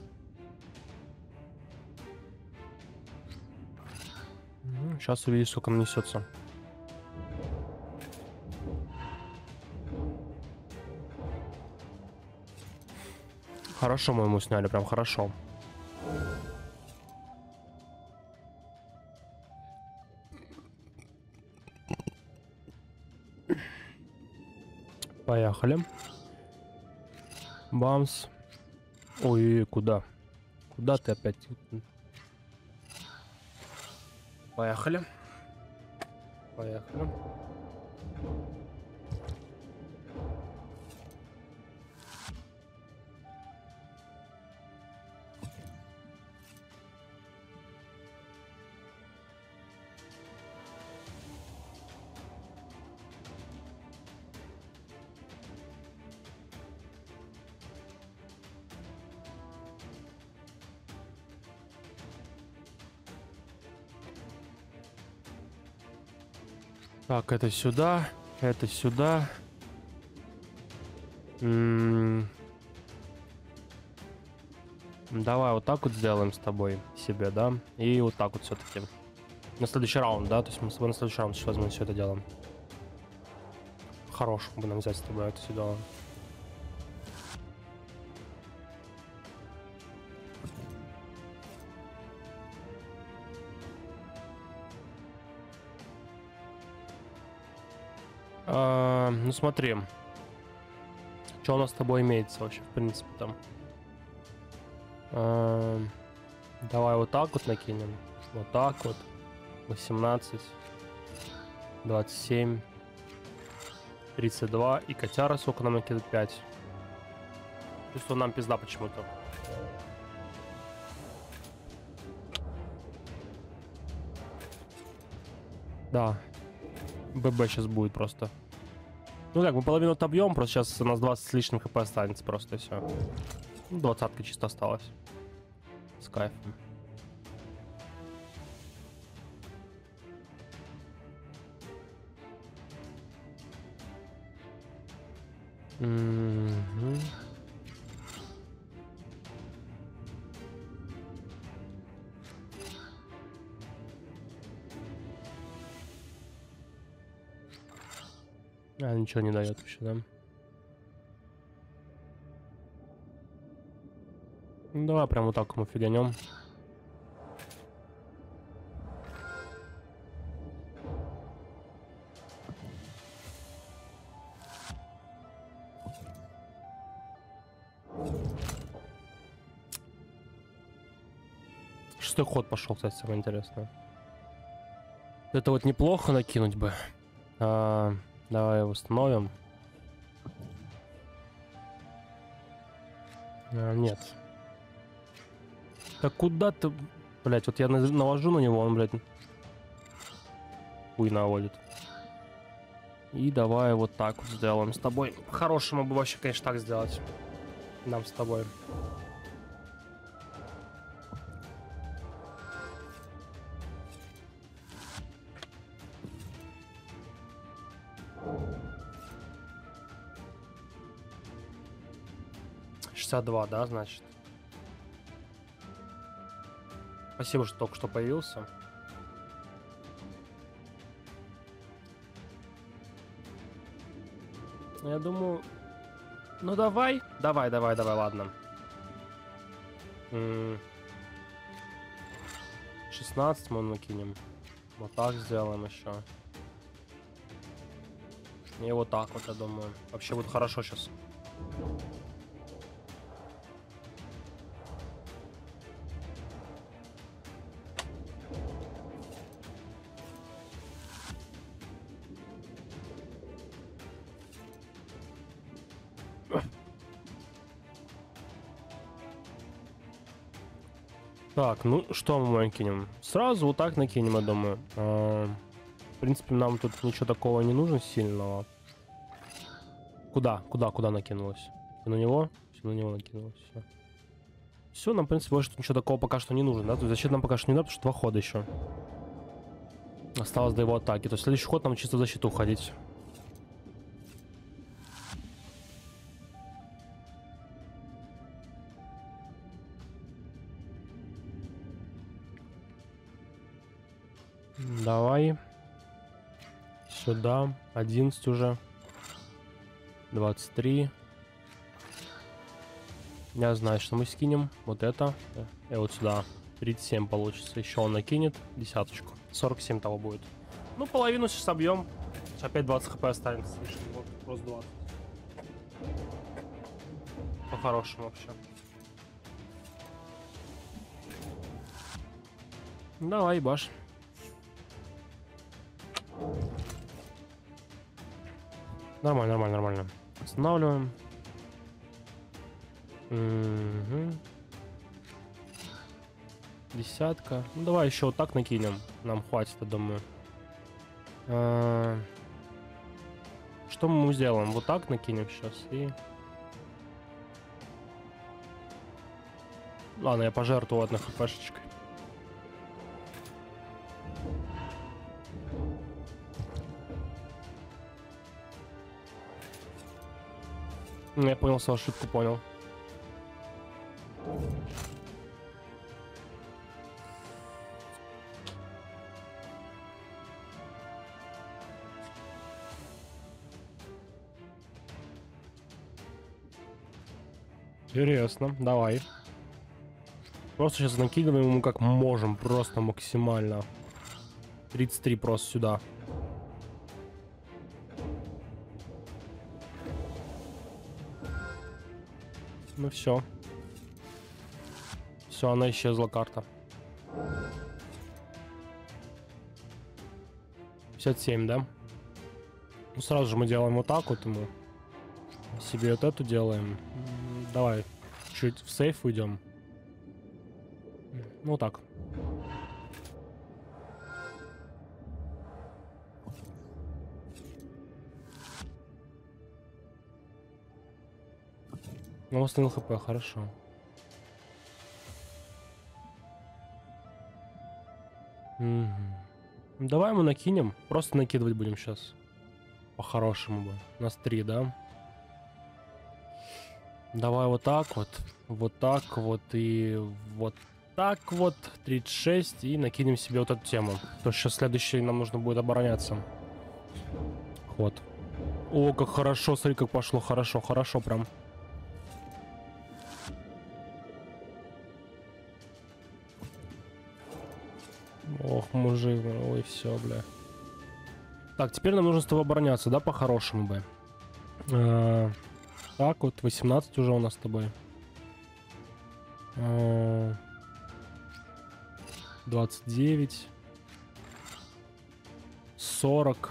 Сейчас увидишь, сколько нанесется. Хорошо мы ему сняли, прям хорошо. Поехали. Бамс. Ой, куда? Куда ты опять? Поехали. Поехали. Так, это сюда, это сюда. М, Давай вот так вот сделаем с тобой себе, да? И вот так вот все-таки. На следующий раунд, да? То есть мы с тобой на следующий раунд сейчас возьмем все это дело. по-хорошему бы нам взять с тобой это сюда. А, смотри. Что у нас с тобой имеется вообще, в принципе, там? А, давай вот так вот накинем. Вот так вот. 18. 27. 32. И котяра сколько нам накидывает? 5. Чувствую, нам пизда почему-то. Да. ББ сейчас будет просто. Ну как, мы половину отобьем, просто сейчас у нас 20 с лишним хп останется просто и все. Ну, двадцатка чисто осталась. С кайфом. Мгм. А, ничего не дает вообще, да? Ну, давай прям вот так мы фиганем. Шестой ход пошел, кстати, самое интересное. Это вот неплохо накинуть бы. А, давай восстановим. А, нет. Да куда ты... Блять, вот я на- навожу на него, он, блядь... Хуй наводит. И давай вот так вот сделаем с тобой. По-хорошему бы вообще, конечно, так сделать. Нам с тобой. Шестьдесят два, да, значит? Спасибо, что только что появился. Я думаю... Ну давай. Давай, давай, давай, ладно. М, 16 мы накинем. Вот так сделаем еще. И вот так вот, я думаю. Вообще будет хорошо сейчас. Так, ну что мы накинем? Сразу вот так накинем, я думаю. А, в принципе, нам тут ничего такого не нужно сильного. Куда? Куда? Куда накинулось? Всё на него? Все на него накинулось. Все. Все, нам, в принципе, больше ничего такого пока что не нужно, да? То есть защита нам пока что не надо, потому что два хода еще. Осталось до его атаки. То есть следующий ход нам чисто в защиту уходить. Сюда. 11 уже. 23. Я знаю, что мы скинем. Вот это. И вот сюда. 37 получится. Еще он накинет. Десяточку. 47 того будет. Ну, половину сейчас собьем. Опять 20 хп останется. Вот, просто 20. По-хорошему вообще. Давай, баш. Нормально, нормально, нормально. Останавливаем. Мгм. Десятка. Ну давай еще вот так накинем. Нам хватит, я думаю. А, Что мы сделаем? Вот так накинем сейчас и... Ладно, я пожертвую одной хпшечкой. Я понял свою ошибку, понял. Интересно, давай. Просто сейчас накидываем ему как можем, просто максимально. 33 просто сюда. Ну все. Все, она исчезла карта. 57, да? Ну сразу же мы делаем вот так вот ему. Себе вот эту делаем. Давай, чуть в сейф уйдем. Ну так. Ну, восстановил хп, хорошо. Ну, Давай ему накинем. Просто накидывать будем сейчас. По-хорошему бы. У нас три, да? Давай вот так вот. Вот так вот и вот так вот. 36. И накинем себе вот эту тему. То что сейчас следующий нам нужно будет обороняться. Ход. О, как хорошо, смотри, как пошло. Хорошо, хорошо прям. Мужик, ой, все, бля. Так, теперь нам нужно с тобой обороняться, да, по-хорошему бы. А, так, вот 18 уже у нас с тобой. А, 29. 40.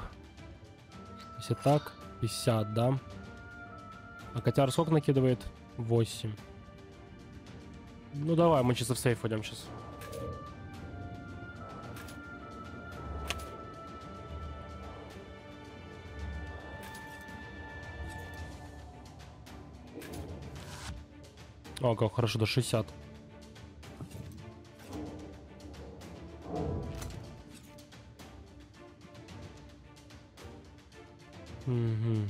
Если так, 50, да? А котяр сколько накидывает? 8. Ну давай, мы чисто в сейф идем сейчас. О, как хорошо, до 60. Мгм.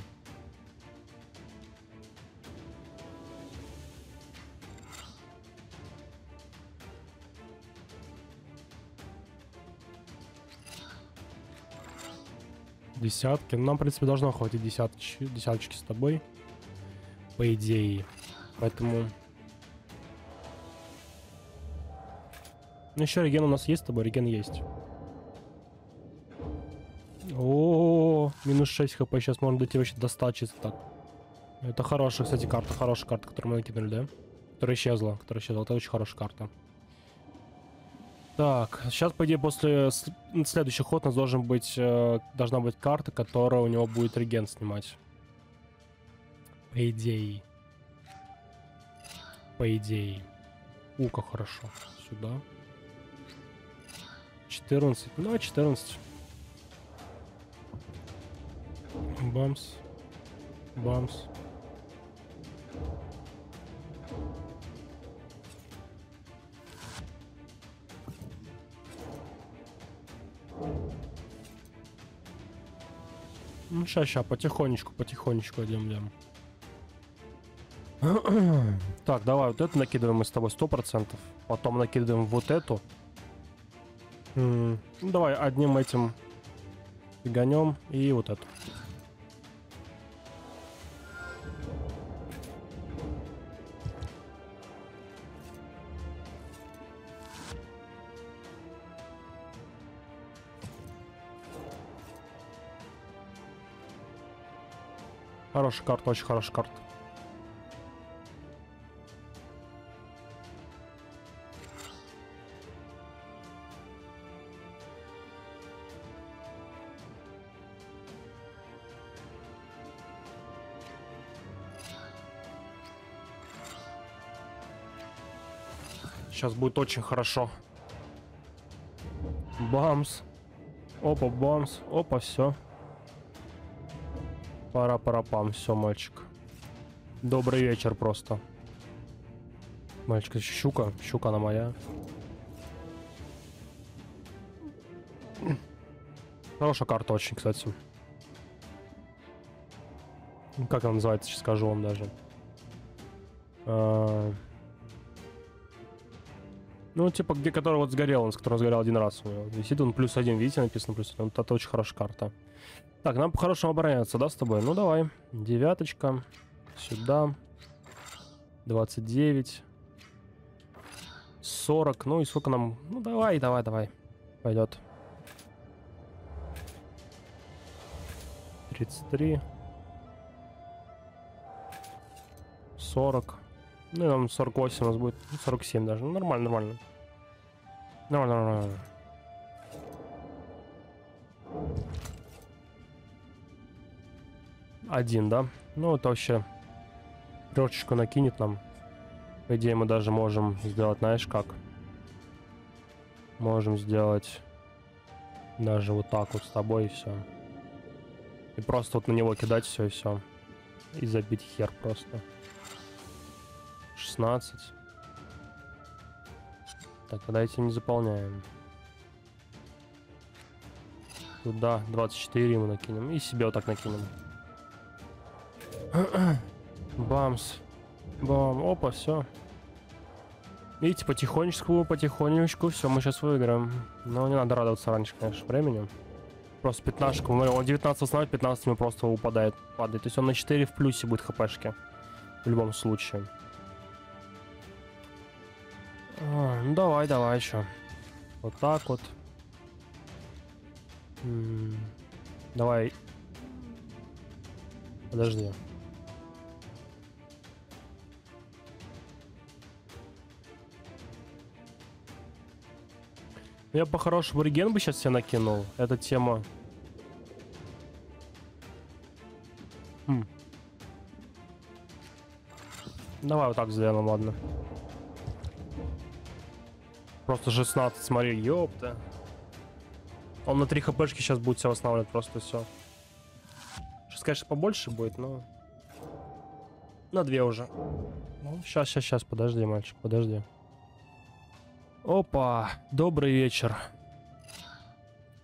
Десятки. Ну, Нам, в принципе, должно хватить десятч... десяточки с тобой. По идее. Поэтому... Ну, еще реген у нас есть с тобой, реген есть. О, минус 6 хп, сейчас можно дойти вообще до 100 чисто так. Это хорошая, кстати, карта, хорошая карта, которую мы накинули, да? Которая исчезла, которая исчезла, это очень хорошая карта. Так, сейчас, по идее, после с- м, следующий ход у нас должен быть, э, должна быть карта, которая у него будет реген снимать. По идее. По идее. У, как хорошо. Сюда. 14. Ну, а 14. Бамс. Бамс. Ну, ща, ща, потихонечку, потихонечку идем, идем. Так, давай вот эту накидываем мы с тобой 100%. Потом накидываем вот эту. Ну, давай одним этим фиганем и вот эту. Хорошая карта, очень хорошая карта. Сейчас будет очень хорошо. Бамс. Опа, бамс. Опа, все. пара пара пам все, мальчик. Добрый вечер просто. Мальчик, щука. Щука она моя. Хорошая карта очень, кстати. Как она называется, сейчас скажу вам даже. А, Ну, типа, где который вот сгорел, он с которого сгорел один раз у него. Висит он плюс один, видите, написано плюс один. Это очень хорошая карта. Так, нам по-хорошему обороняться, да, с тобой? Ну, давай. Девяточка. Сюда. 29. 40. Ну и сколько нам? Ну давай, давай, давай. Пойдет. 33. 40. Ну и нам 48 у нас будет. Ну, 47 даже. Ну, нормально, нормально. Нормально, нормально. Один, да? Ну, это вообще трешечку накинет нам. По идее, мы даже можем сделать, знаешь, как? Можем сделать даже вот так вот с тобой и все. И просто вот на него кидать все и все. И забить хер просто. 16. Так, тогда эти не заполняем. Туда 24 ему накинем. И себе вот так накинем. Бамс. Бам. Опа, все. Видите, потихонечку, потихонечку, все, мы сейчас выиграем. Но не надо радоваться раньше, конечно, времени. Просто пятнашку. Он 19 установит, 15 ему просто упадает, падает. То есть он на 4 в плюсе будет хпшки. В любом случае. А, ну давай, давай еще. Вот так вот. М -м давай. Подожди. Ну, Я по-хорошему реген бы сейчас себе накинул. Эта тема. Хм. Давай вот так сделаем, ладно. Просто 16, смотри, ёпта. Он на 3 хпшки сейчас будет все восстанавливать, просто все. Сейчас, конечно, побольше будет, но... На 2 уже. Ну, сейчас, сейчас, сейчас, подожди, мальчик, подожди. Опа, добрый вечер.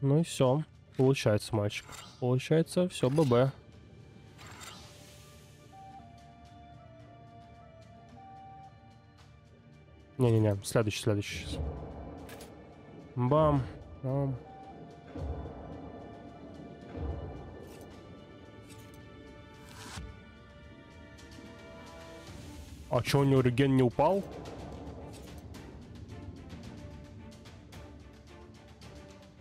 Ну и все. Получается, мальчик. Получается, все, ББ. Не-не-не, следующий, следующий. Бам. Бам. А чё, у него реген не упал?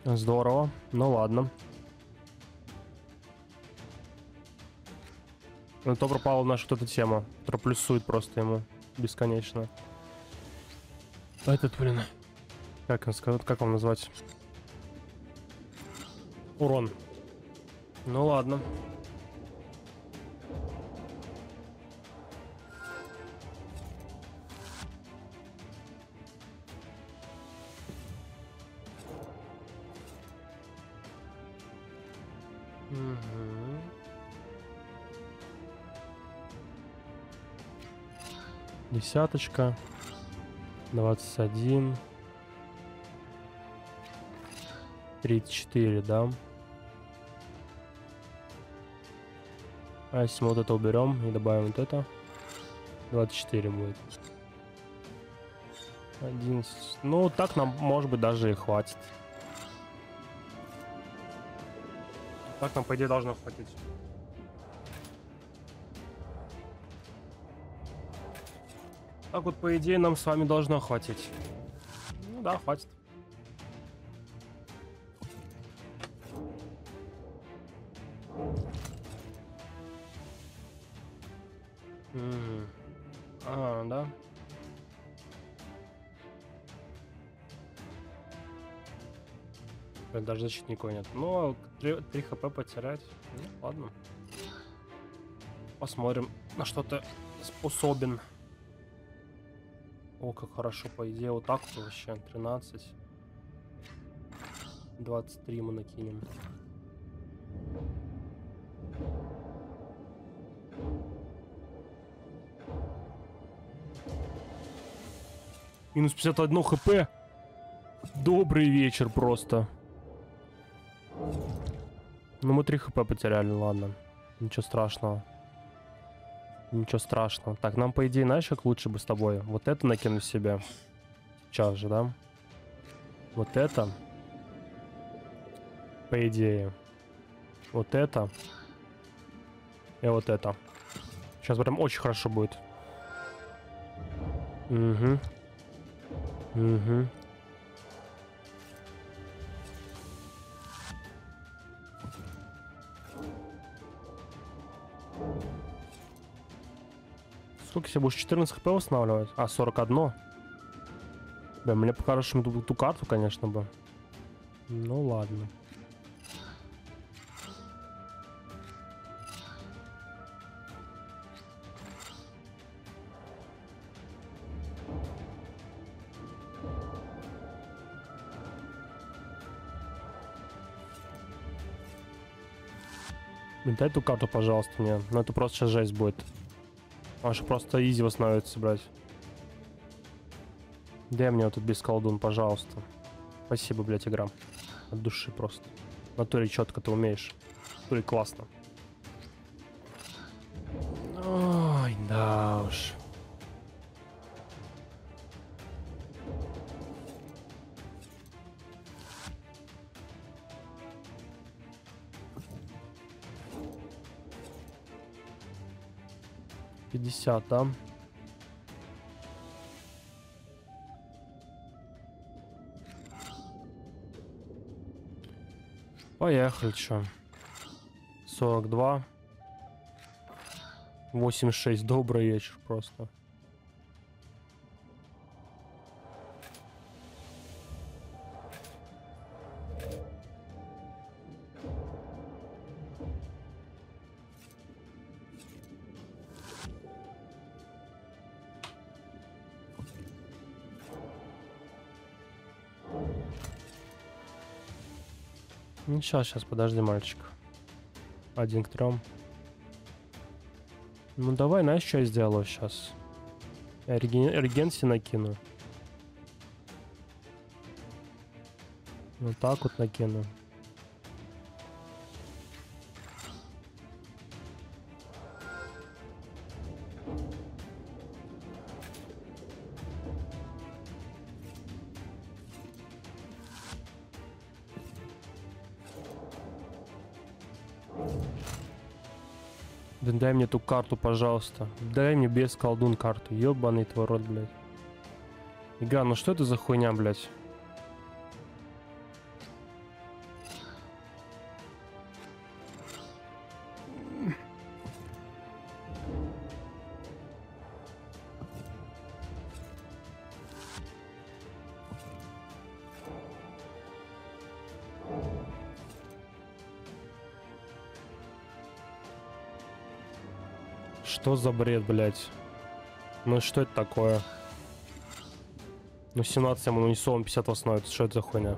Здорово. Ну ладно. Ну то пропала наша вот эта тема, которая плюсует просто ему бесконечно. Этот, блин. Как он сказать, как вам назвать? Урон. Ну ладно. Десяточка. Двадцать один. Тридцать четыре, да? А если мы вот это уберем и добавим вот это? 24 будет. 11. Ну, так нам, может быть, даже и хватит. Так нам, по идее, должно хватить. Так вот, по идее, нам с вами должно хватить. Ну да, хватит. А, да. Даже защиты никакой нет. Ну, 3, хп потерять. Ну, ладно. Посмотрим, на что ты способен. О, как хорошо, по идее, вот так вот вообще. 13. 23 мы накинем. Минус 51 хп. Добрый вечер просто. Ну, мы 3 хп потеряли, ладно. Ничего страшного. Ничего страшного. Так, нам, по идее, как лучше бы с тобой? Вот это накинуть себе. Сейчас же, да? Вот это. По идее. Вот это. И вот это. Сейчас прям очень хорошо будет. Угу. Угу. Сколько себе будешь 14 хп восстанавливать? А, 41. Да, мне покажешь ту, ту карту, конечно бы. Ну ладно. Дай эту карту, пожалуйста, мне. Ну это просто сейчас жесть будет. Аж просто изи восстановится брать. Дай мне вот этот без колдун, пожалуйста. Спасибо, блядь, игра. От души просто. В натуре четко ты умеешь. В натуре классно. 50 там. Поехали, чё. 42. 86. Добрый вечер просто. Ну, сейчас, сейчас, подожди, мальчик. Один к трем. Ну, давай, знаешь, что я сделаю сейчас? Я реген... регенси накину. Вот так вот накину. Дай мне ту карту, пожалуйста. Дай мне без колдун карту. Ёбаный твой рот, блядь. Игра, ну что это за хуйня, блядь? За бред, блядь? Ну что это такое? Ну 17 ему нанесу, он 50 восстановится. Что это за хуйня?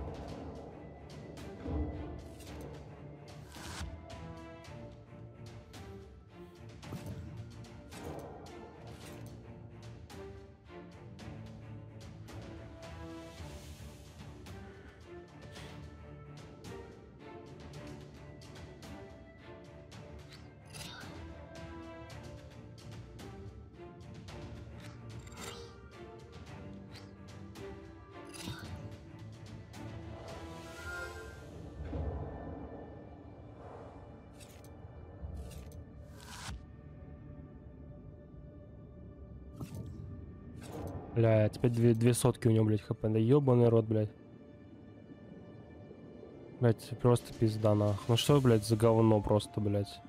Теперь две, две сотки у него, блядь, хп. Да ебаный рот, блядь. Блядь, просто пизда, нах. Ну что, блядь, за говно просто, блядь.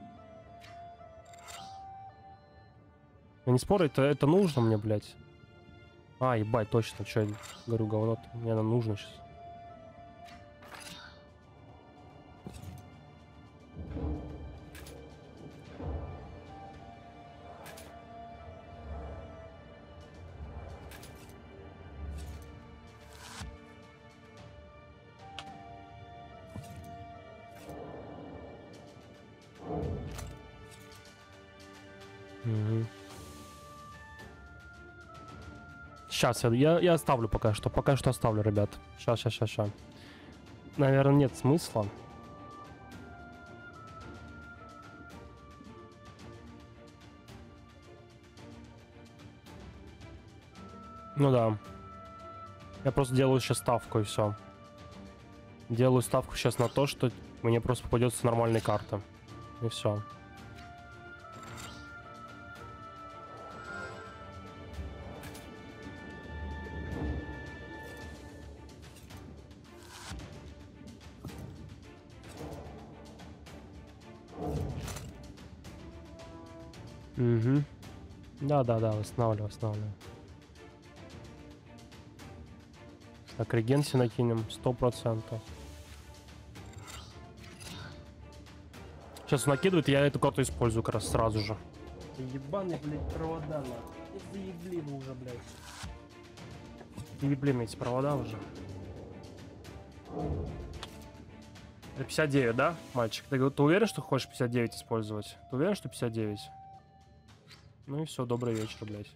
Я не спорю, это, это нужно мне, блядь. А, ебать, точно, что я говорю, говно -то. Мне оно нужно сейчас. Сейчас, я, я, я оставлю пока что. Пока что оставлю, ребят. Сейчас, сейчас, сейчас, сейчас. Наверное, нет смысла. Ну да. Я просто делаю сейчас ставку и все. Делаю ставку сейчас на то, что мне просто попадется нормальная карта. И все. Да-да-да, восстанавливаю, восстанавливаю. Так, регенси накинем, сто процентов. Сейчас накидывает, я эту карту использую как раз сразу же. Ебаные, блядь, провода, нахуй. Заебли вы уже, блядь. Ебли эти провода уже. Это 59, да, мальчик? Ты, ты уверен, что хочешь 59 использовать? Ты уверен, что 59? Ну и все, добрый вечер, блядь.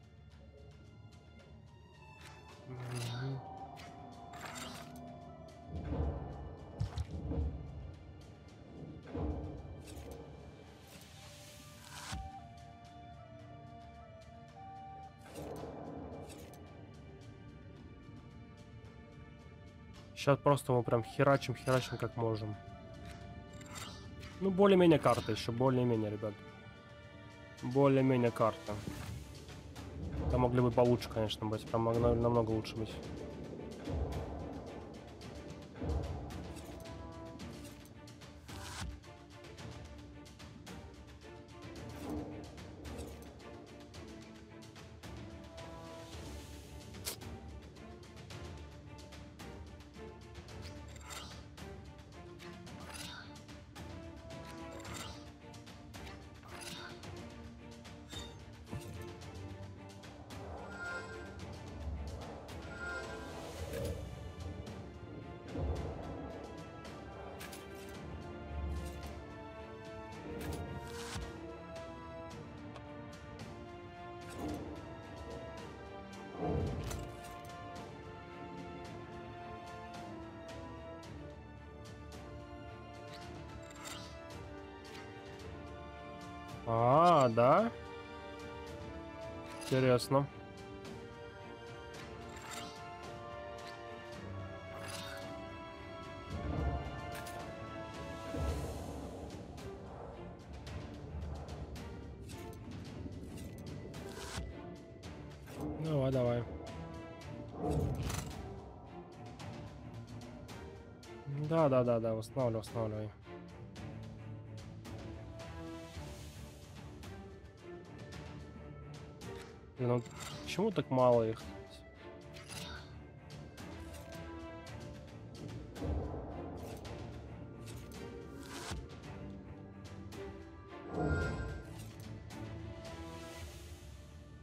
Сейчас просто мы прям херачим, херачим как можем. Ну, более-менее карта еще, более-менее, ребят. Более-менее карта. Там могли бы получше, конечно, быть. Прям мог- намного лучше быть. А, да? Интересно. Давай, давай. Да, да, да, да, восстанавливай, восстанавливай. Блин, ну почему так мало их?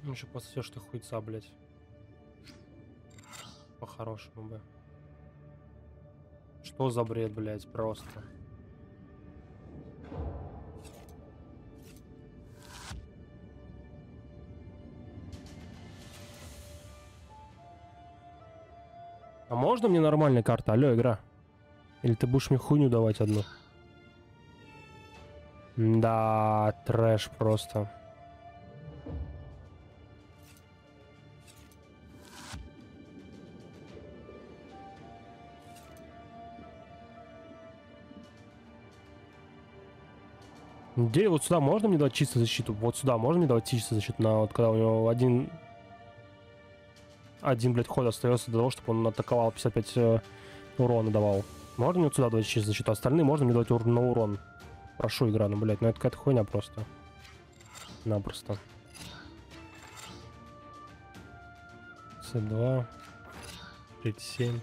Ну еще пососешь ты хуйца, блядь. По-хорошему бы. Что за бред, блядь, просто. Можно мне нормальная карта? Алло, игра. Или ты будешь мне хуйню давать одну? Да, трэш просто. Где вот сюда можно мне давать чистую защиту? Вот сюда можно мне давать чистую защиту? На вот когда у него один... Один, блядь, ход остается для того, чтобы он атаковал 55 э, урона давал. Можно мне вот сюда давать чистую защиту? Остальные можно мне давать ур- на урон? Прошу, игра, ну, блядь, ну это какая-то хуйня просто. Напросто. С2. 37.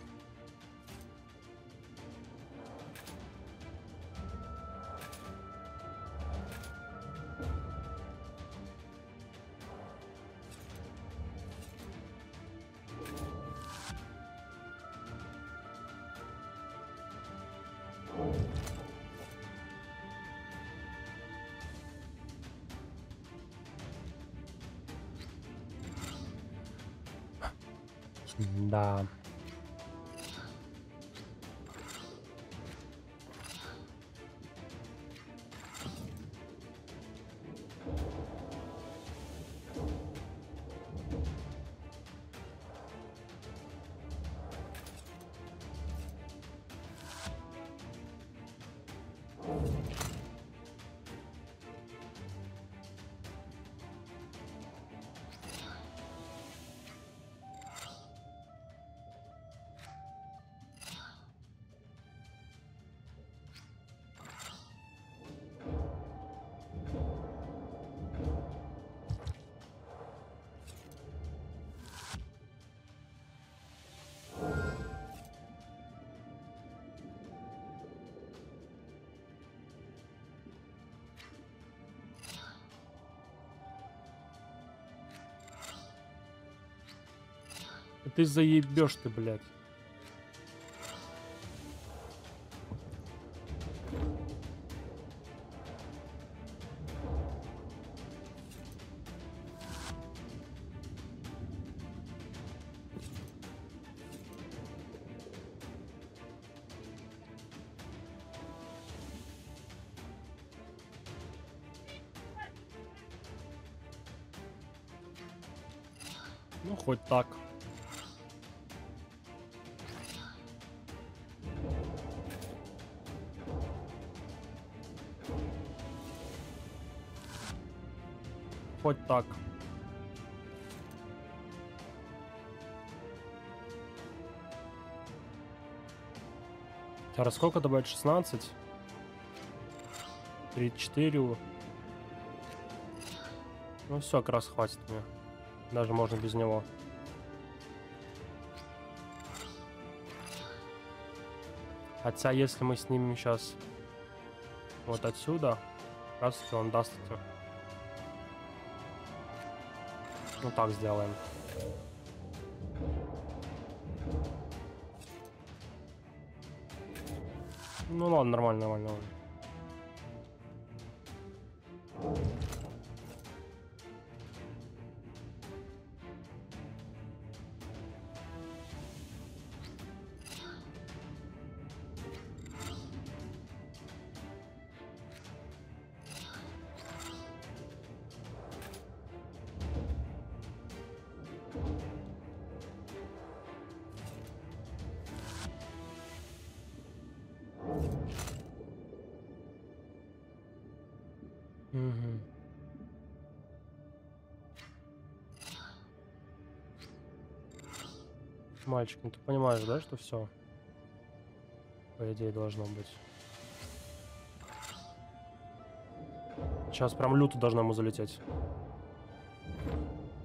Ты заебешь ты, блядь. Ну, хоть так. Сейчас сколько добавить? 16? 34. Ну все, как раз хватит мне. Даже можно без него. Хотя, если мы снимем сейчас вот отсюда, раз он даст это. Ну так сделаем. Ну ладно, нормально, нормально, нормально. Мальчик, ну ты понимаешь, да, что все? По идее должно быть. Сейчас прям люто должна ему залететь.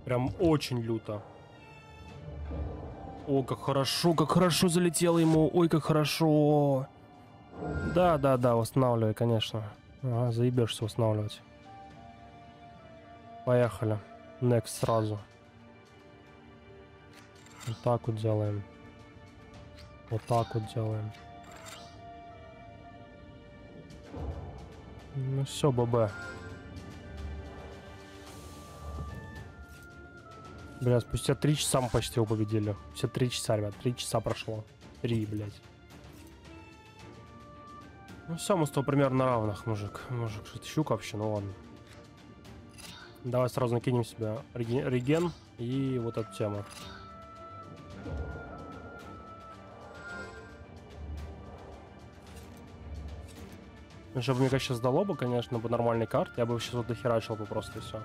Прям очень люто. О, как хорошо, как хорошо залетело ему. Ой, как хорошо. Да, да, да, восстанавливай, конечно. Ага, заебешься восстанавливать. Поехали. Next сразу. Вот так вот делаем. Вот так вот делаем. Ну все, ББ. Бля, спустя три часа мы почти его победили. Все три часа, ребят. Три часа прошло. Три, блядь. Ну все, мы с тобой примерно равных, мужик. Мужик, что-то щука вообще, ну ладно. Давай сразу накинем себя реген, реген и вот эту тему. Мне сейчас дало бы, конечно, бы нормальный карт, я бы сейчас вот дохерачил бы просто и все.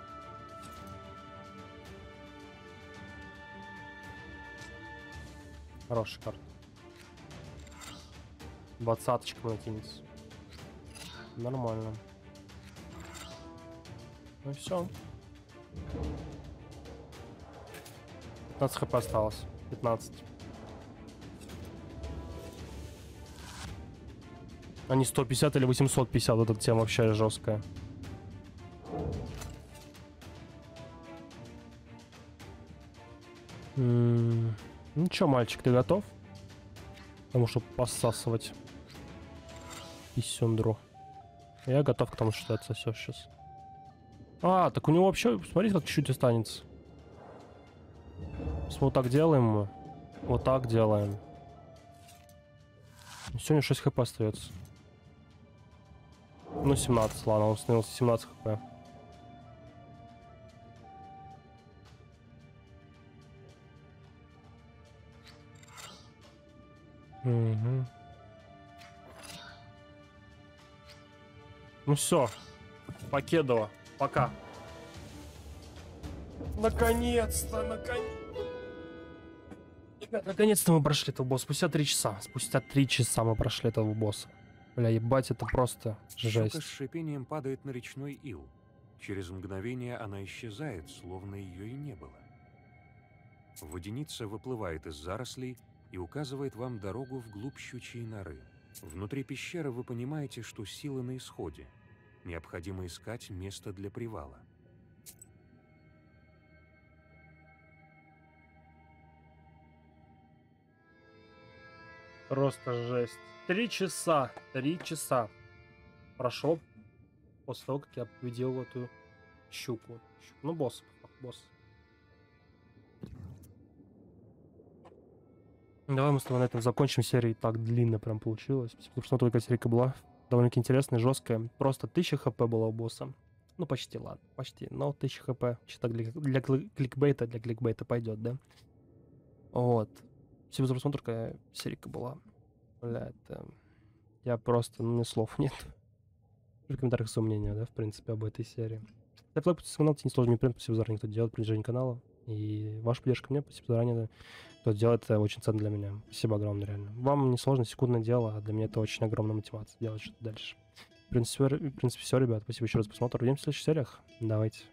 Хороший карт. Двадцаточка накинется. Нормально. Ну все. 15 хп осталось. 15. А не 150 или 850, вот эта тема вообще жесткая. Ну чё, мальчик, ты готов? Потому что посасывать писюндру. Я готов к тому, что ты отсосешь сейчас. А, так у него вообще, смотри, как чуть останется. Вот так делаем мы. Вот так делаем. Него 6 хп остается. Ну, 17, ладно, он становился 17 хп. Угу. Ну все, Покедова, пока. Наконец-то, наконец. Ребят, наконец-то мы прошли этого босса. Спустя три часа. Спустя три часа мы прошли этого босса. Бля, ебать, это просто Щука с жесть. шипением падает на речной ил. Через мгновение она исчезает, словно ее и не было. Водяница выплывает из зарослей и указывает вам дорогу вглубь щучьей норы. Внутри пещеры вы понимаете, что силы на исходе. Необходимо искать место для привала. Просто жесть. Три часа. Три часа. Прошло после того, как я победил эту щуку. Щу- Ну, босс. Босс. Давай мы с тобой на этом закончим. Серия так длинно прям получилось. Спасибо, что только серия была. Довольно-таки интересная, жесткая. Просто 1000 хп было у босса. Ну, почти, ладно, почти. Но 1000 хп. Так для, для кли- кликбейта, для кликбейта пойдет, да? Вот. Спасибо за просмотр, какая серия была. Бля, это... Я просто, ну, мне слов нет. В комментариях свое мнение, да, в принципе, об этой серии. Ставь лайк, подписывайся на канал, тебе не сложно, мне приятно, спасибо заранее, кто делает продвижение канала. И ваша поддержка мне, спасибо заранее, кто делает, это очень ценно для меня. Спасибо огромное, реально. Вам не сложно, секундное дело, а для меня это очень огромная мотивация делать что-то дальше. В принципе, в принципе, все, ребят. Спасибо еще раз за просмотр. Увидимся в следующих сериях. Давайте.